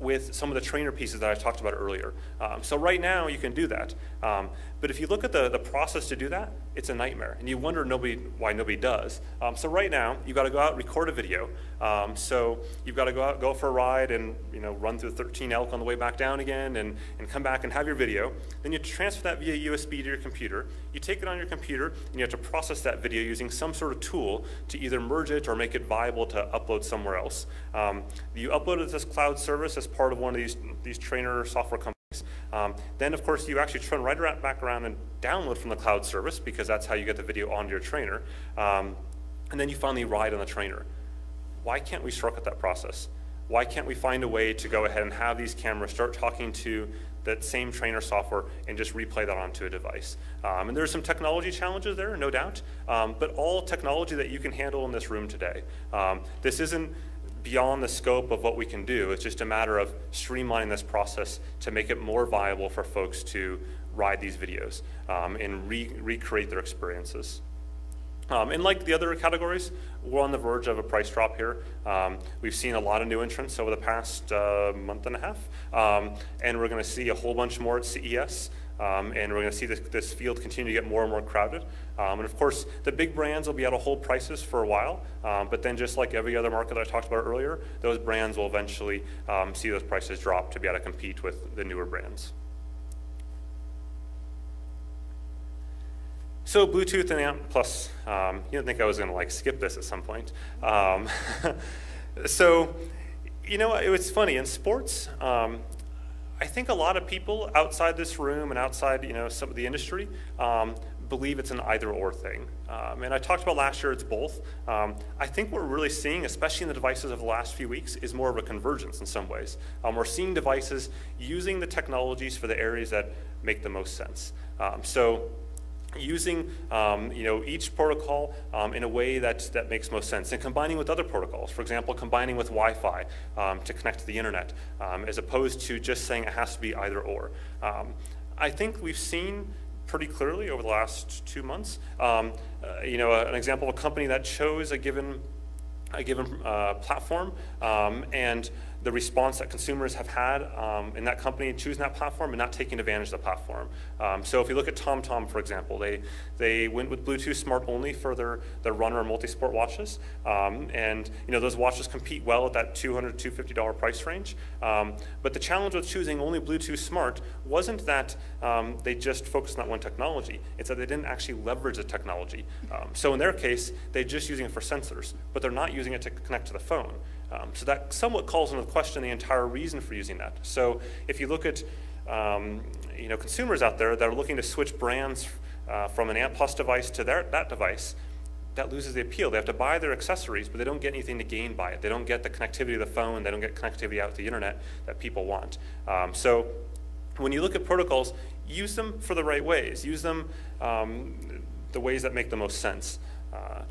with some of the trainer pieces that I talked about earlier. Um, so right now you can do that. Um, but if you look at the, the process to do that, it's a nightmare. And you wonder nobody, why nobody does. Um, so right now, you've got to go out and record a video. Um, so you've got to go out, go for a ride and you know, run through 13 elk on the way back down again and, and come back and have your video. Then you transfer that via USB to your computer. You take it on your computer and you have to process that video using some sort of tool to either merge it or make it viable to upload somewhere else. Um, you upload it to this cloud service as part of one of these, these trainer software companies. Um, then, of course, you actually turn right around, back around and download from the cloud service because that's how you get the video onto your trainer. Um, and then you finally ride on the trainer. Why can't we shortcut that process? Why can't we find a way to go ahead and have these cameras start talking to that same trainer software and just replay that onto a device? Um, and there's some technology challenges there, no doubt, um, but all technology that you can handle in this room today. Um, this isn't beyond the scope of what we can do. It's just a matter of streamlining this process to make it more viable for folks to ride these videos um, and re recreate their experiences. Um, and like the other categories, we're on the verge of a price drop here. Um, we've seen a lot of new entrants over the past uh, month and a half, um, and we're going to see a whole bunch more at CES. Um, and we're going to see this, this, field continue to get more and more crowded. Um, and of course, the big brands will be able to hold prices for a while, um, but then just like every other market that I talked about earlier, those brands will eventually um, see those prices drop to be able to compete with the newer brands. So Bluetooth and ANT Plus, um, you didn't think I was going to like skip this at some point. Um, so, you know, it was funny in sports. I think a lot of people outside this room and outside, you know, some of the industry um, believe it's an either-or thing. Um, and I talked about last year, it's both. Um, I think what we're really seeing, especially in the devices of the last few weeks, is more of a convergence in some ways. Um, we're seeing devices using the technologies for the areas that make the most sense. Um, so using um, you know, each protocol um, in a way that, that makes most sense and combining with other protocols. For example, combining with Wi-Fi um, to connect to the internet um, as opposed to just saying it has to be either or. Um, I think we've seen pretty clearly over the last two months, um, uh, you know, an example of a company that chose a given a given uh, platform and the response that consumers have had um, in that company choosing that platform and not taking advantage of the platform. Um, so if you look at TomTom, for example, they, they went with Bluetooth Smart only for their, their runner and multi-sport watches. Um, and you know those watches compete well at that $200, $250 price range. Um, but the challenge with choosing only Bluetooth Smart wasn't that um, they just focused on that one technology. It's that they didn't actually leverage the technology. Um, so in their case, they're just using it for sensors, but they're not using it to connect to the phone. Um, so that somewhat calls into question the entire reason for using that. So if you look at um, you know, consumers out there that are looking to switch brands uh, from an ANT Plus device to their, that device, that loses the appeal. They have to buy their accessories, but they don't get anything to gain by it. They don't get the connectivity of the phone. They don't get connectivity out to the internet that people want. Um, so when you look at protocols, use them for the right ways. Use them um, the ways that make the most sense. Uh,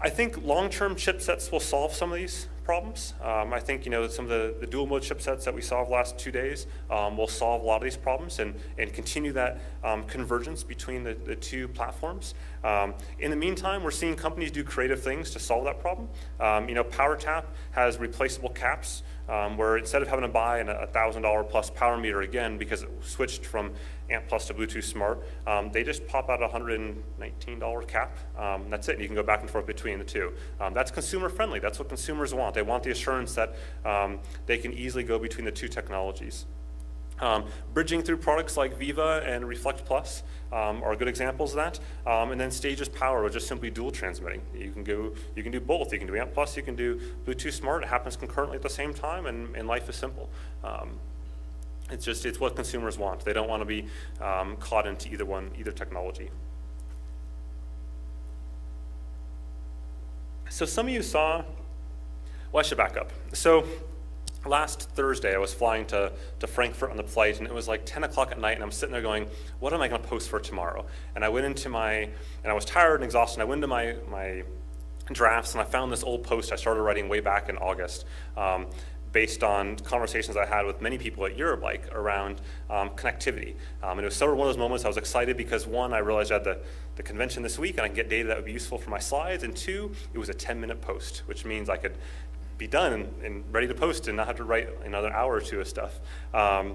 I think long-term chipsets will solve some of these problems. Um, I think you know some of the, the, dual mode chipsets that we saw the last two days um, will solve a lot of these problems and, and continue that um, convergence between the, the two platforms. Um, in the meantime, we're seeing companies do creative things to solve that problem. Um, you know, PowerTap has replaceable caps um, where instead of having to buy a $1,000 plus power meter again because it switched from ANT Plus to Bluetooth Smart, um, they just pop out a $119 cap. Um, that's it. And You can go back and forth between the two. Um, that's consumer friendly. That's what consumers want. They want the assurance that um, they can easily go between the two technologies. Um, bridging through products like Viiiiva and Reflect Plus um, are good examples of that. And then Stages Power, which is simply dual transmitting. You can go, you can do both. You can do ANT Plus, you can do Bluetooth Smart. It happens concurrently at the same time, and, and life is simple. It's just it's what consumers want. They don't want to be um, caught into either one, either technology. so some of you saw, well, I should back up. So last Thursday, I was flying to, to Frankfurt on the flight, and it was like 10 o'clock at night, and I'm sitting there going, what am I going to post for tomorrow? And I went into my, and I was tired and exhausted, and I went into my, my drafts, and I found this old post I started writing way back in August. Um, based on conversations I had with many people at Eurobike around um, connectivity. Um, and it was sort of one of those moments I was excited because one, I realized I had the, the convention this week and I can get data that would be useful for my slides, and two, it was a 10 minute post, which means I could be done and, and ready to post and not have to write another hour or two of stuff. Um,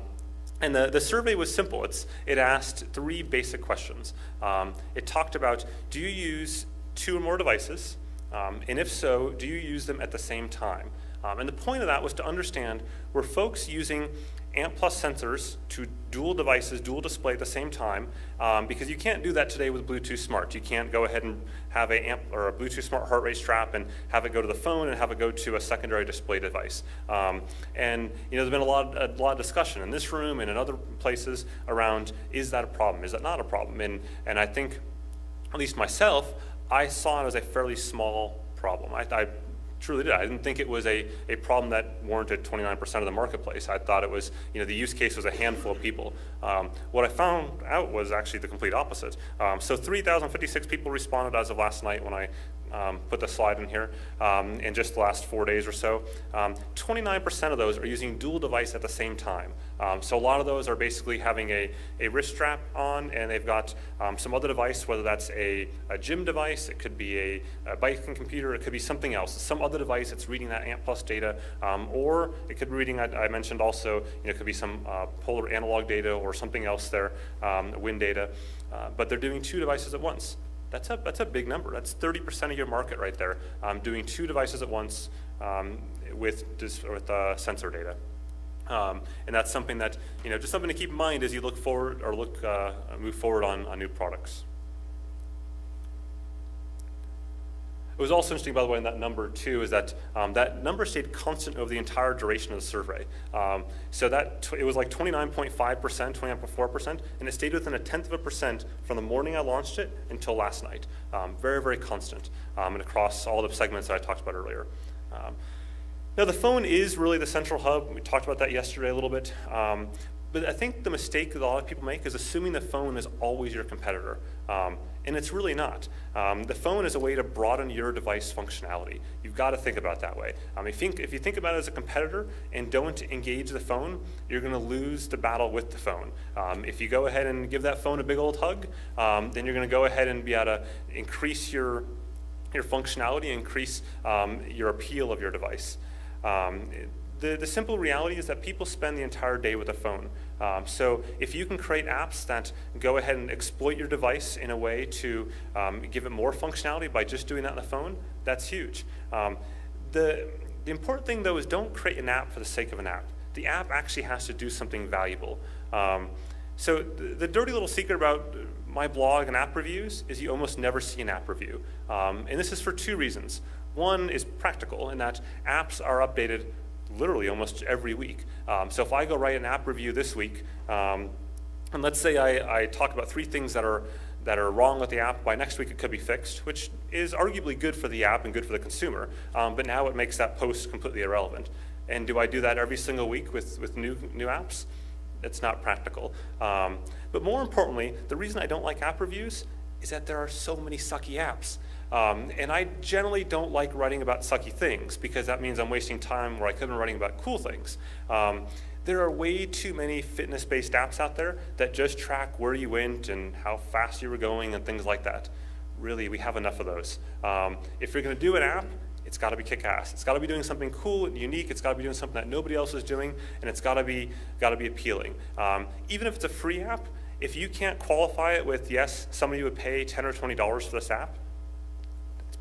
and the, the survey was simple. It's, it asked three basic questions. Um, it talked about, do you use two or more devices? Um, and if so, do you use them at the same time? Um, and the point of that was to understand were folks using ANT plus sensors to dual devices, dual display at the same time, um, because you can't do that today with Bluetooth Smart. You can't go ahead and have a ANT or a Bluetooth Smart heart rate strap and have it go to the phone and have it go to a secondary display device. Um, and you know, there's been a lot, a lot of discussion in this room and in other places around is that a problem? Is that not a problem? And and I think, at least myself, I saw it as a fairly small problem. I, I truly did. I didn't think it was a, a problem that warranted 29% of the marketplace. I thought it was, you know, the use case was a handful of people. Um, what I found out was actually the complete opposite. Um, so 3,056 people responded as of last night when I um, put the slide in here, um, in just the last four days or so. 29% um, of those are using dual device at the same time. Um, so a lot of those are basically having a, a wrist strap on and they've got um, some other device, whether that's a, a gym device, it could be a, a biking computer, it could be something else, some other device that's reading that ANT plus data, or it could be reading, I, I, mentioned also, you know, it could be some uh, polar analog data or something else there, wind data, uh, but they're doing two devices at once. That's a, that's a big number. That's 30% of your market right there, um, doing two devices at once um, with, with uh, sensor data. Um, and that's something that, you know, just something to keep in mind as you look forward or look, uh, move forward on, on new products. It was also interesting, by the way, in that number too, is that um, that number stayed constant over the entire duration of the survey. Um, so that it was like 29.5%, 29.4%, and it stayed within a tenth of a percent from the morning I launched it until last night. Um, very, very constant, um, and across all the segments that I talked about earlier. Um, now the phone is really the central hub. We talked about that yesterday a little bit. Um, but I think the mistake that a lot of people make is assuming the phone is always your competitor. And it's really not. Um, the phone is a way to broaden your device functionality. You've got to think about it that way. Um, if, you think, if you think about it as a competitor and don't engage the phone, you're going to lose the battle with the phone. Um, if you go ahead and give that phone a big old hug, um, then you're going to go ahead and be able to increase your, your functionality, increase um, your appeal of your device. Um, the, the simple reality is that people spend the entire day with a phone. Um, so if you can create apps that go ahead and exploit your device in a way to um, give it more functionality by just doing that on the phone, that's huge. Um, the, the important thing though is don't create an app for the sake of an app. The app actually has to do something valuable. Um, so the, the, dirty little secret about my blog and app reviews is you almost never see an app review. Um, and this is for two reasons. One is practical in that apps are updated literally almost every week. Um, so if I go write an app review this week, um, and let's say I, I, talk about three things that are that are wrong with the app, by next week it could be fixed, which is arguably good for the app and good for the consumer, um, but now it makes that post completely irrelevant. And do I do that every single week with, with new, new apps? It's not practical. Um, but more importantly, the reason I don't like app reviews is that there are so many sucky apps. Um, and I generally don't like writing about sucky things because that means I'm wasting time where I could have been writing about cool things. Um, there are way too many fitness-based apps out there that just track where you went and how fast you were going and things like that. Really, we have enough of those. Um, if you're going to do an app, it's got to be kick-ass. It's got to be doing something cool and unique. It's got to be doing something that nobody else is doing, and it's got to be got to be appealing. Um, even if it's a free app, if you can't qualify it with yes, somebody would pay ten or twenty dollars for this app,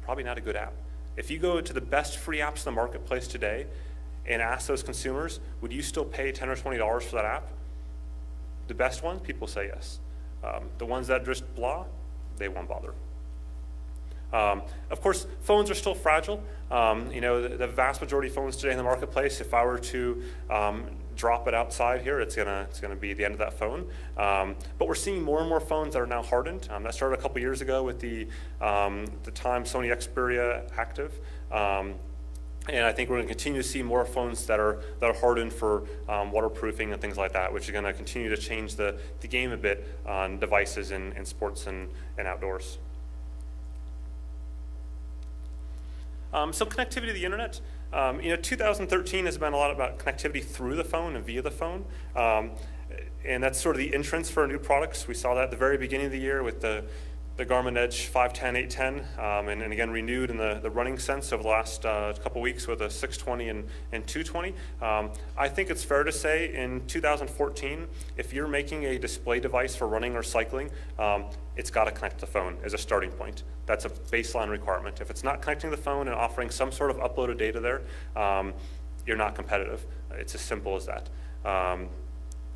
probably not a good app. If you go to the best free apps in the marketplace today and ask those consumers, would you still pay 10 or $20 for that app? The best ones, people say yes. Um, the ones that just blah, they won't bother. Um, of course, phones are still fragile. Um, you know, the, the, vast majority of phones today in the marketplace, if I were to um, drop it outside here, it's gonna it's gonna be the end of that phone. Um, but we're seeing more and more phones that are now hardened. Um, that started a couple years ago with the um, the time Sony Xperia Active. Um, and I think we're going to continue to see more phones that are that are hardened for um, waterproofing and things like that, which is going to continue to change the, the game a bit on devices in, in sports and, and outdoors. So connectivity to the internet. Um, you know, 2013 has been a lot about connectivity through the phone and via the phone. Um, and that's sort of the entrance for new products. We saw that at the very beginning of the year with the the Garmin Edge 510, 810, um, and, and, again renewed in the, the running sense over the last uh, couple weeks with a 620 and, and 220. Um, I think it's fair to say in 2014, if you're making a display device for running or cycling, um, it's got to connect the phone as a starting point. That's a baseline requirement. If it's not connecting the phone and offering some sort of uploaded data there, um, you're not competitive. It's as simple as that.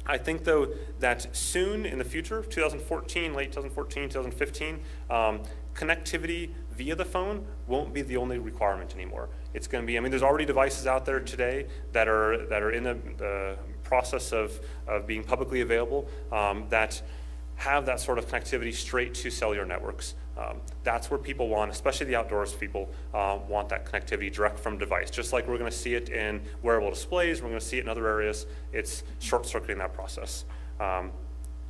I think, though, that soon in the future, 2014, late 2014, 2015, um, connectivity via the phone won't be the only requirement anymore. It's going to be, I mean, there's already devices out there today that are, that are in the, the process of, of being publicly available um, that have that sort of connectivity straight to cellular networks. Um, that's where people want, especially the outdoors people, uh, want that connectivity direct from device. Just like we're going to see it in wearable displays, we're going to see it in other areas. It's short-circuiting that process. Um,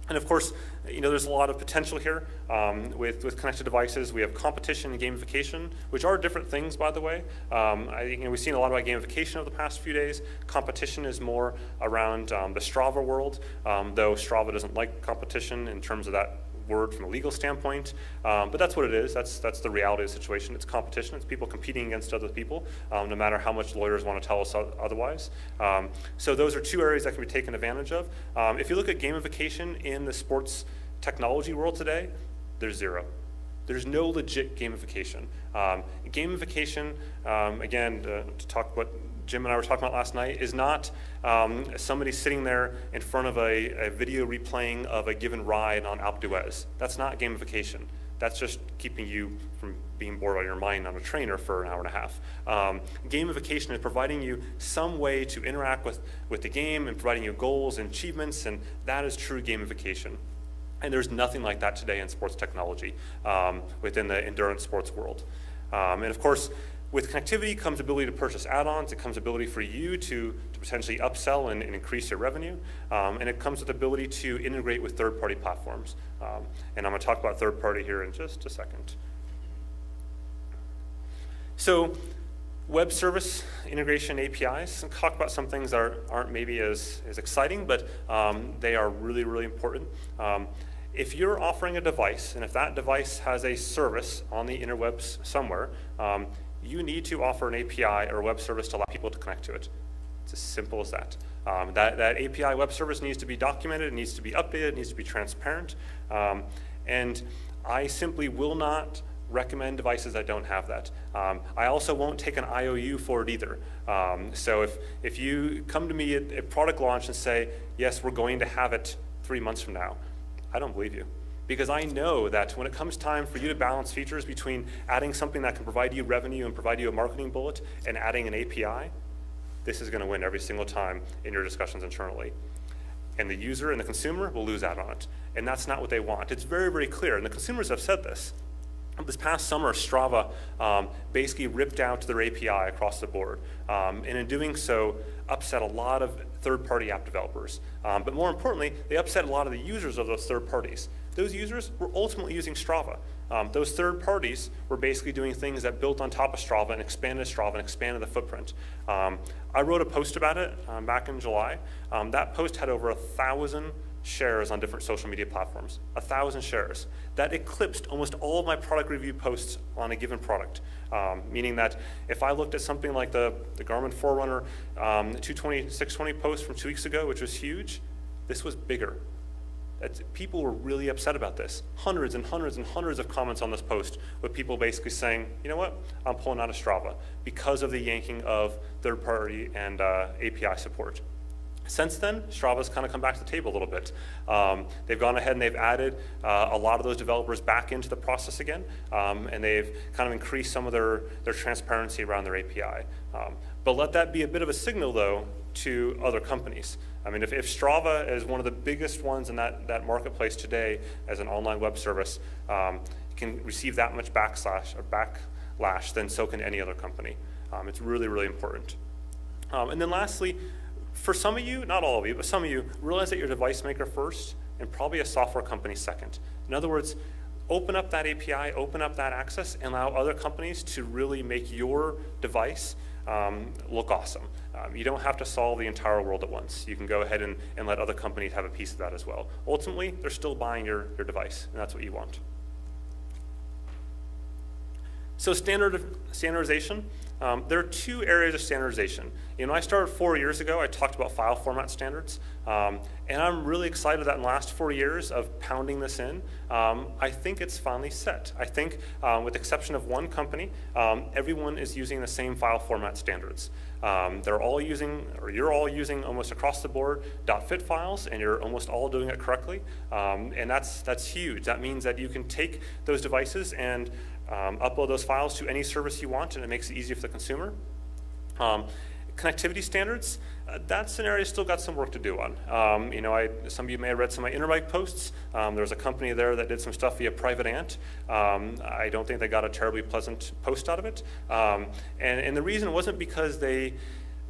and of course, you know, there's a lot of potential here um, with, with connected devices. We have competition and gamification, which are different things, by the way. Um, I, you know, we've seen a lot about gamification over the past few days. Competition is more around um, the Strava world, um, though Strava doesn't like competition in terms of that word from a legal standpoint, um, but that's what it is. That's, that's the reality of the situation. It's competition. It's people competing against other people, um, no matter how much lawyers want to tell us otherwise. Um, so those are two areas that can be taken advantage of. Um, if you look at gamification in the sports technology world today, there's zero. There's no legit gamification. Um, gamification, um, again, to, to talk what Jim and I were talking about last night, is not um, somebody sitting there in front of a, a, video replaying of a given ride on Alpe d'Huez. That's not gamification. That's just keeping you from being bored out of your mind on a trainer for an hour and a half. Um, gamification is providing you some way to interact with, with the game and providing you goals and achievements, and that is true gamification. And there's nothing like that today in sports technology um, within the endurance sports world. Um, and of course, with connectivity comes ability to purchase add-ons. It comes ability for you to, to potentially upsell and, and increase your revenue. Um, and it comes with the ability to integrate with third-party platforms. Um, and I'm going to talk about third-party here in just a second. So web service integration APIs, and talk about some things that are, aren't maybe as, as exciting, but um, they are really, really important. Um, if you're offering a device, and if that device has a service on the interwebs somewhere, um, you need to offer an API or a web service to allow people to connect to it. It's as simple as that. Um, that, that API web service needs to be documented, it needs to be updated, it needs to be transparent. Um, and I simply will not recommend devices that don't have that. Um, I also won't take an IOU for it either. Um, so if, if you come to me at, at product launch and say, yes, we're going to have it three months from now, I don't believe you because I know that when it comes time for you to balance features between adding something that can provide you revenue and provide you a marketing bullet and adding an API, this is going to win every single time in your discussions internally. And the user and the consumer will lose out on it. And that's not what they want. It's very, very clear. And the consumers have said this. This past summer, Strava um, basically ripped out their API across the board. Um, and in doing so, upset a lot of third-party app developers. Um, but more importantly, they upset a lot of the users of those third parties. Those users were ultimately using Strava. Um, those third parties were basically doing things that built on top of Strava and expanded Strava and expanded the footprint. Um, I wrote a post about it um, back in July. Um, that post had over a thousand shares on different social media platforms, a thousand shares. That eclipsed almost all of my product review posts on a given product, um, meaning that if I looked at something like the, the Garmin Forerunner um, 220, 620 post from two weeks ago, which was huge, this was bigger. People were really upset about this. Hundreds and hundreds and hundreds of comments on this post with people basically saying, you know what, I'm pulling out of Strava because of the yanking of third party and uh, API support. Since then, Strava's kind of come back to the table a little bit. Um, they've gone ahead and they've added uh, a lot of those developers back into the process again, um, and they've kind of increased some of their, their transparency around their API. Um, But let that be a bit of a signal, though, to other companies. I mean, if, if Strava is one of the biggest ones in that, that marketplace today as an online web service, um, can receive that much backslash or backlash, then so can any other company. Um, it's really, really important. Um, and then lastly, for some of you, not all of you, but some of you, realize that you're a device maker first and probably a software company second. In other words, open up that API, open up that access, and allow other companies to really make your device um, look awesome. Um, you don't have to solve the entire world at once. You can go ahead and, and let other companies have a piece of that as well. Ultimately, they're still buying your, your device, and that's what you want. So standard, standardization, um, there are two areas of standardization. You know, I started four years ago, I talked about file format standards, um, and I'm really excited that in the last four years of pounding this in, um, I think it's finally set. I think, um, with the exception of one company, um, everyone is using the same file format standards. Um, they're all using, or you're all using almost across the board .fit files, and you're almost all doing it correctly, and that's, that's huge. That means that you can take those devices and um, upload those files to any service you want, and it makes it easier for the consumer. Um, connectivity standards, uh, that scenario still got some work to do on. Um, you know, I, some of you may have read some of my Interbike posts. Um, there was a company there that did some stuff via Private Ant. Um, I don't think they got a terribly pleasant post out of it. Um, and, and the reason wasn't because they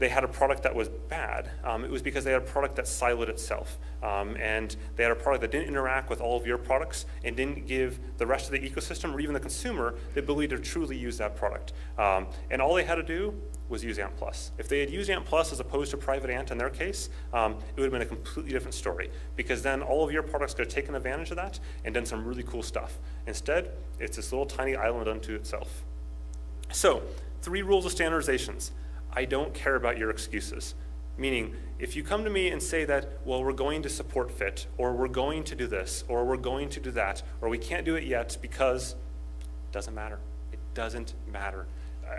they had a product that was bad. Um, it was because they had a product that siloed itself. Um, and they had a product that didn't interact with all of your products and didn't give the rest of the ecosystem or even the consumer the ability to truly use that product. Um, and all they had to do was use Ant Plus. If they had used Ant Plus as opposed to Private Ant in their case, um, it would have been a completely different story because then all of your products could have taken advantage of that and done some really cool stuff. Instead, it's this little tiny island unto itself. So, three rules of standardizations. I don't care about your excuses. Meaning, if you come to me and say that, well, we're going to support fit, or we're going to do this, or we're going to do that, or we can't do it yet because it doesn't matter. It doesn't matter.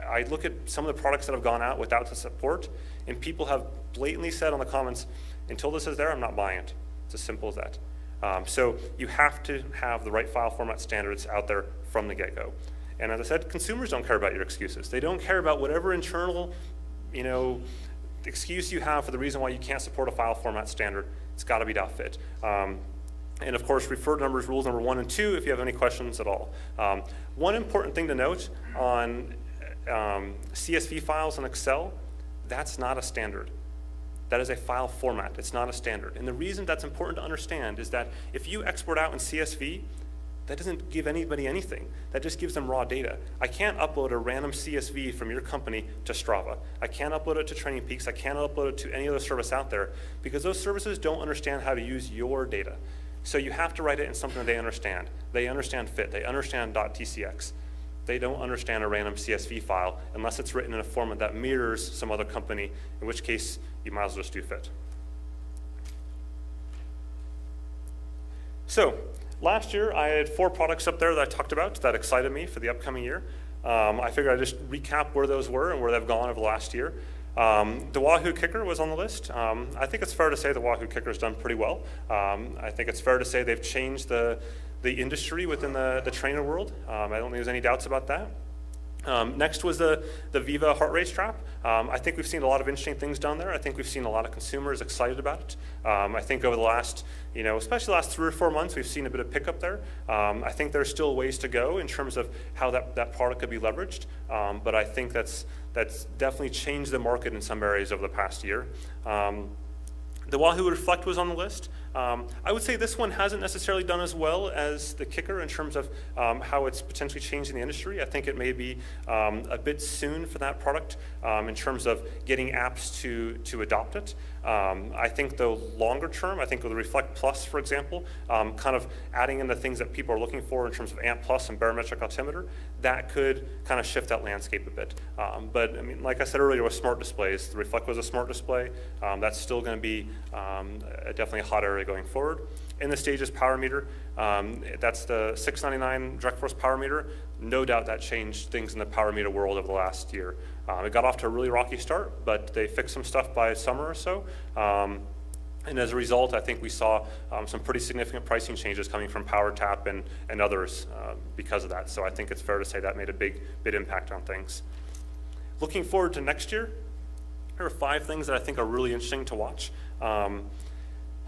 I look at some of the products that have gone out without the support, and people have blatantly said on the comments, until this is there, I'm not buying it. It's as simple as that. Um, so you have to have the right file format standards out there from the get-go. And as I said, consumers don't care about your excuses. They don't care about whatever internal you know, excuse you have for the reason why you can't support a file format standard, it's got to be .fit. Um, and of course, refer to numbers rules number one and two if you have any questions at all. Um, one important thing to note on um, CSV files in Excel, that's not a standard. That is a file format, it's not a standard. And the reason that's important to understand is that if you export out in CSV, that doesn't give anybody anything. That just gives them raw data. I can't upload a random CSV from your company to Strava. I can't upload it to Training Peaks. I can't upload it to any other service out there because those services don't understand how to use your data. So you have to write it in something that they understand. They understand fit. They understand .tcx. They don't understand a random CSV file unless it's written in a format that mirrors some other company, in which case you might as well just do fit. So Last year, I had four products up there that I talked about that excited me for the upcoming year. Um, I figured I'd just recap where those were and where they've gone over the last year. Um, the Wahoo KICKR was on the list. Um, I think it's fair to say the Wahoo KICKR has done pretty well. Um, I think it's fair to say they've changed the, the industry within the, the trainer world. Um, I don't think there's any doubts about that. Um, next was the, the Viiiiva heart rate strap. Um, I think we've seen a lot of interesting things down there. I think we've seen a lot of consumers excited about it. Um, I think over the last, you know, especially the last three or four months, we've seen a bit of pickup there. Um, I think there's still ways to go in terms of how that, that product could be leveraged. Um, but I think that's, that's definitely changed the market in some areas over the past year. Um, the Wahoo Reflect was on the list. Um, I would say this one hasn't necessarily done as well as the KICKR in terms of um, how it's potentially changing the industry. I think it may be um, a bit soon for that product um, in terms of getting apps to, to adopt it. Um, I think the longer term, I think with Reflect Plus, for example, um, kind of adding in the things that people are looking for in terms of ANT Plus and barometric altimeter, that could kind of shift that landscape a bit. But I mean, like I said earlier with smart displays, the Reflect was a smart display. That's still going to be definitely a hot area going forward. In the Stages power meter, um, that's the 699 direct force power meter. No doubt that changed things in the power meter world over the last year. Um, it got off to a really rocky start, but they fixed some stuff by summer or so. Um, and as a result, I think we saw um, some pretty significant pricing changes coming from PowerTap and, and others uh, because of that. So I think it's fair to say that made a big, big impact on things. Looking forward to next year, Here are five things that I think are really interesting to watch. Um,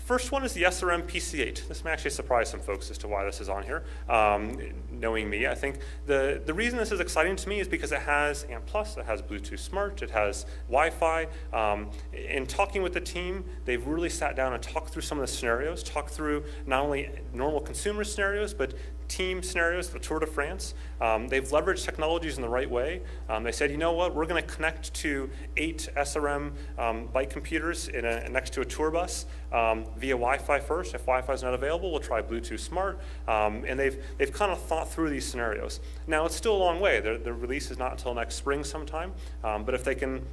First one is the SRM PC8. This may actually surprise some folks as to why this is on here. Um, knowing me, I think the, the reason this is exciting to me is because it has ANT Plus, it has Bluetooth Smart, it has Wi-Fi. Um, in talking with the team, they've really sat down and talked through some of the scenarios, talked through not only normal consumer scenarios, but team scenarios, the Tour de France. Um, they've leveraged technologies in the right way. Um, they said, you know what, we're going to connect to eight SRM um, bike computers in a, next to a tour bus um, via Wi-Fi first. If Wi-Fi is not available, we'll try Bluetooth Smart. Um, and they've, they've kind of thought through these scenarios. Now, it's still a long way. The, the release is not until next spring sometime. Um, but if they can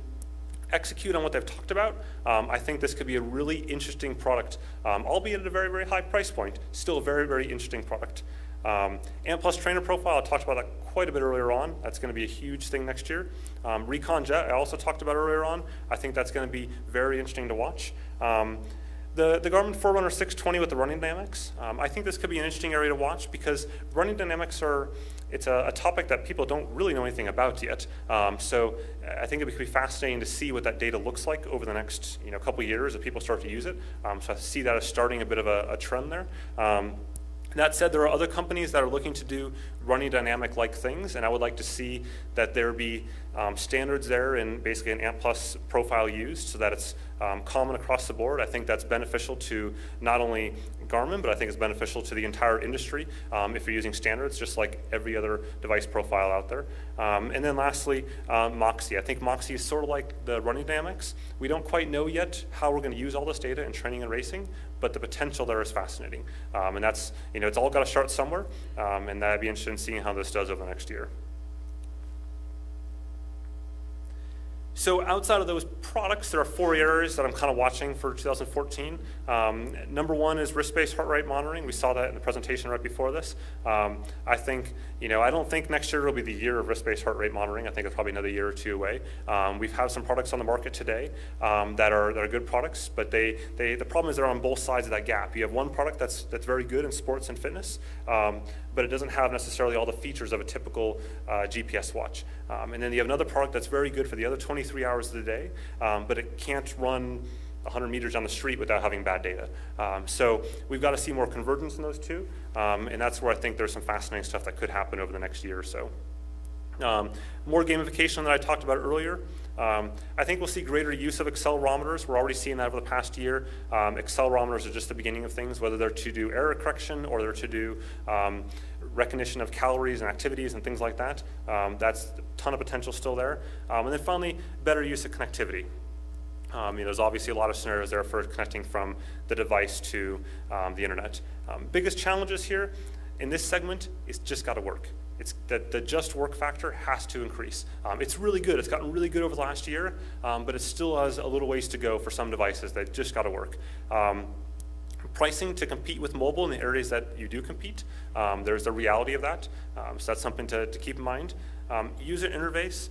execute on what they've talked about, um, I think this could be a really interesting product, um, albeit at a very, very high price point. Still a very, very interesting product. Um, ANT Plus trainer profile, I talked about that quite a bit earlier on. That's going to be a huge thing next year. Um, Recon Jet, I also talked about earlier on. I think that's going to be very interesting to watch. Um, the, the Garmin Forerunner 620 with the running dynamics, um, I think this could be an interesting area to watch because running dynamics are, it's a, a topic that people don't really know anything about yet. Um, so I think it could be fascinating to see what that data looks like over the next you know, couple years as people start to use it. Um, so I see that as starting a bit of a, a trend there. That said, there are other companies that are looking to do running dynamic-like things, and I would like to see that there be um, standards there and basically an ANT Plus profile used so that it's um, common across the board. I think that's beneficial to not only Garmin, but I think it's beneficial to the entire industry um, if you're using standards, just like every other device profile out there. Um, and then lastly, um, Moxy. I think Moxy is sort of like the running dynamics. We don't quite know yet how we're going to use all this data in training and racing, but the potential there is fascinating. Um, and that's, you know, it's all got to start somewhere, um, and I'd be interested in seeing how this does over the next year. So outside of those products, there are four areas that I'm kind of watching for 2014. Um, number one is wrist-based heart rate monitoring. We saw that in the presentation right before this. Um, I think, you know, I don't think next year will be the year of wrist-based heart rate monitoring. I think it's probably another year or two away. Um, we've had some products on the market today um, that are that are good products, but they they the problem is they're on both sides of that gap. You have one product that's that's very good in sports and fitness, um, but it doesn't have necessarily all the features of a typical uh, GPS watch. Um, and then you have another product that's very good for the other 23 hours of the day, um, but it can't run 100 meters down the street without having bad data. Um, so we've got to see more convergence in those two, um, and that's where I think there's some fascinating stuff that could happen over the next year or so. Um, more gamification that I talked about earlier. Um, I think we'll see greater use of accelerometers. We're already seeing that over the past year. Um, accelerometers are just the beginning of things, whether they're to do error correction or they're to do um, recognition of calories and activities and things like that. Um, that's a ton of potential still there. Um, and then finally, better use of connectivity. Um, you know, there's obviously a lot of scenarios there for connecting from the device to the internet. biggest challenges here in this segment is just got to work. It's that the just work factor has to increase. Um, it's really good. It's gotten really good over the last year, um, but it still has a little ways to go for some devices that just got to work. Um, pricing to compete with mobile in the areas that you do compete. Um, there's the reality of that, um, so that's something to, to keep in mind. Um, user interface.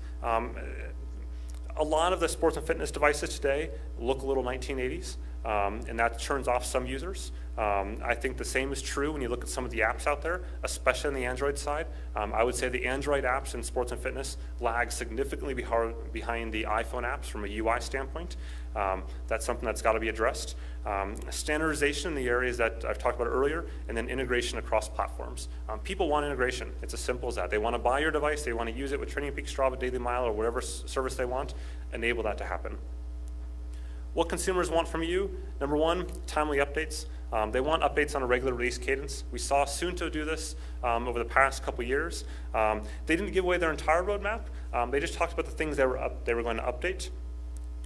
A lot of the sports and fitness devices today look a little 1980s, and that turns off some users. Um, I think the same is true when you look at some of the apps out there, especially on the Android side. Um, I would say the Android apps in sports and fitness lag significantly behind the iPhone apps from a UI standpoint. Um, that's something that's got to be addressed. Um, standardization in the areas that I've talked about earlier, and then integration across platforms. Um, people want integration. It's as simple as that. They want to buy your device, they want to use it with Training Peaks, Strava, Daily Mile, or whatever service they want. Enable that to happen. What consumers want from you? Number one, timely updates. Um, they want updates on a regular release cadence. We saw Suunto do this um, over the past couple years. Um, they didn't give away their entire roadmap. Um, they just talked about the things they were, up, they were going to update.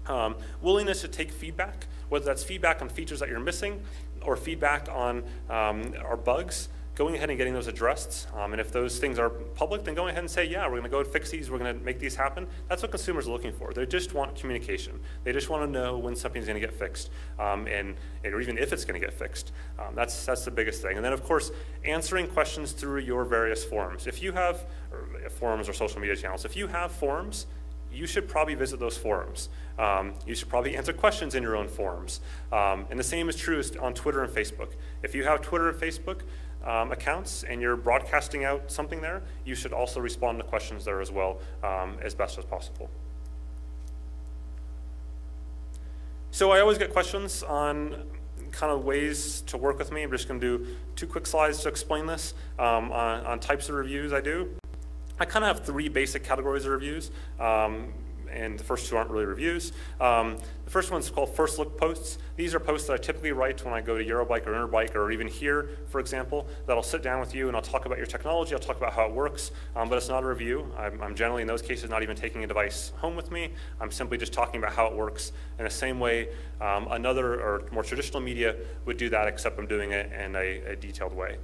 Um, willingness to take feedback, whether that's feedback on features that you're missing or feedback on um, our bugs going ahead and getting those addressed. Um, and if those things are public, then go ahead and say, yeah, we're going to go and fix these, we're going to make these happen. That's what consumers are looking for. They just want communication. They just want to know when something's going to get fixed, um, and, or even if it's going to get fixed. Um, that's, that's the biggest thing. And then, of course, answering questions through your various forums. If you have, or forums or social media channels, if you have forums, you should probably visit those forums. Um, you should probably answer questions in your own forums. Um, and the same is true on Twitter and Facebook. If you have Twitter and Facebook, um, accounts and you're broadcasting out something there, you should also respond to questions there as well um, as best as possible. So I always get questions on kind of ways to work with me. I'm just going to do two quick slides to explain this um, on, on, types of reviews I do. I kind of have three basic categories of reviews. Um, and the first two aren't really reviews. Um, the first one's called first look posts. These are posts that I typically write when I go to Eurobike or Interbike or even here, for example, that I'll sit down with you and I'll talk about your technology, I'll talk about how it works, um, but it's not a review. I'm, I'm, generally in those cases not even taking a device home with me. I'm simply just talking about how it works in the same way um, another or more traditional media would do that, except I'm doing it in a, a detailed way.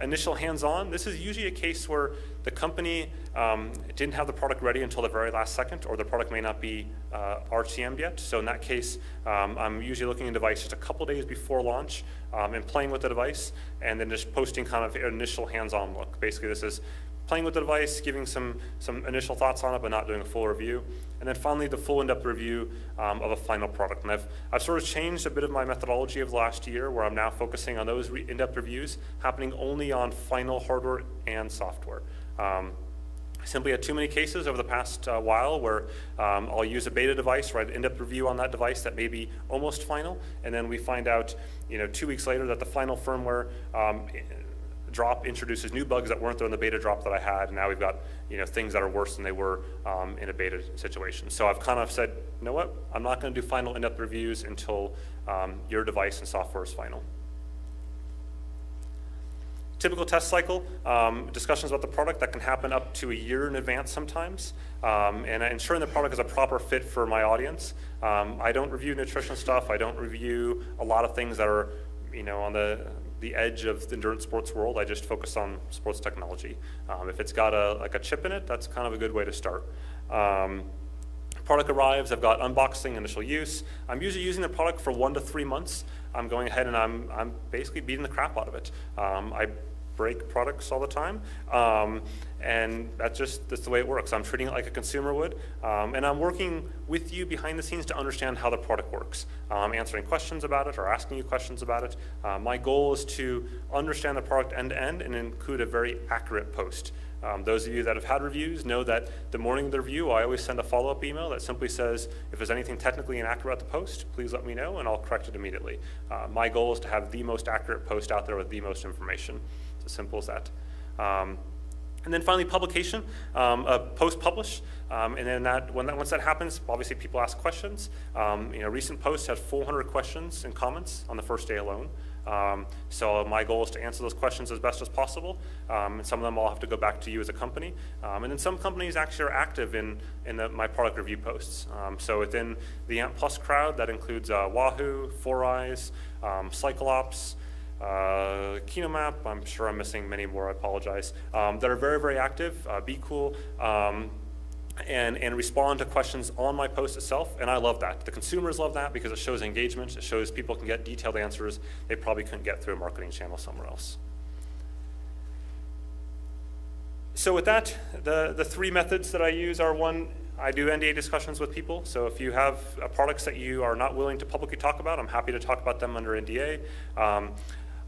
Initial hands-on, this is usually a case where the company um, didn't have the product ready until the very last second, or the product may not be uh, RTM'd yet. So in that case, um, I'm usually looking at a device just a couple days before launch um, and playing with the device, and then just posting kind of initial hands-on look. Basically, this is playing with the device, giving some, some initial thoughts on it, but not doing a full review. And then finally, the full in-depth review um, of a final product. And I've, I've sort of changed a bit of my methodology of the last year where I'm now focusing on those in-depth reviews happening only on final hardware and software. Um, simply had too many cases over the past uh, while where um, I'll use a beta device, write an in-depth review on that device that may be almost final, and then we find out, you know, two weeks later that the final firmware um, drop introduces new bugs that weren't there in the beta drop that I had, and now we've got you know things that are worse than they were um, in a beta situation. So I've kind of said, you know what, I'm not going to do final in-depth reviews until um, your device and software is final. Typical test cycle, um, discussions about the product that can happen up to a year in advance sometimes, um, and ensuring the product is a proper fit for my audience. Um, I don't review nutrition stuff. I don't review a lot of things that are you know, on the the edge of the endurance sports world. I just focus on sports technology. Um, if it's got a like a chip in it, that's kind of a good way to start. Um, product arrives, I've got unboxing, initial use. I'm usually using the product for one to three months. I'm going ahead and I'm, I'm basically beating the crap out of it. Um, I break products all the time. Um, and that's just that's the way it works. I'm treating it like a consumer would, um, and I'm working with you behind the scenes to understand how the product works. I'm answering questions about it or asking you questions about it. Uh, my goal is to understand the product end to end and include a very accurate post. Um, those of you that have had reviews know that the morning of the review, I always send a follow-up email that simply says, if there's anything technically inaccurate about the post, please let me know and I'll correct it immediately. Uh, my goal is to have the most accurate post out there with the most information. It's as simple as that. Um, and then finally, publication, um, uh, post-publish, um, and then that, when that, once that happens, obviously people ask questions. Um, you know, recent posts had 400 questions and comments on the first day alone. Um, so my goal is to answer those questions as best as possible. Um, and some of them I'll have to go back to you as a company. Um, and then some companies actually are active in, in the, my product review posts. So within the ANT Plus crowd, that includes uh, Wahoo, Four Eyes, CycleOps, uh, Kinomap, I'm sure I'm missing many more, I apologize, um, that are very, very active. Uh, BKOOL. Um, and, and respond to questions on my post itself, and I love that. The consumers love that because it shows engagement, it shows people can get detailed answers they probably couldn't get through a marketing channel somewhere else. So with that, the, the three methods that I use are one, I do NDA discussions with people. So if you have uh, products that you are not willing to publicly talk about, I'm happy to talk about them under NDA. Um,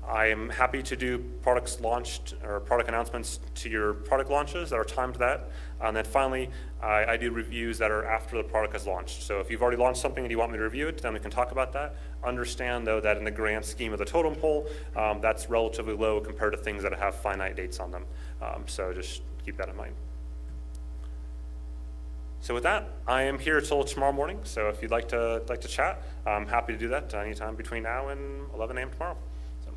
I am happy to do products launched or product announcements to your product launches that are timed to that. And then finally, I, I, do reviews that are after the product is launched. So if you've already launched something and you want me to review it, then we can talk about that. Understand though that in the grand scheme of the totem pole, um, that's relatively low compared to things that have finite dates on them. Um, so just keep that in mind. So with that, I am here till tomorrow morning. So if you'd like to like to chat, I'm happy to do that anytime between now and 11 a.m. tomorrow.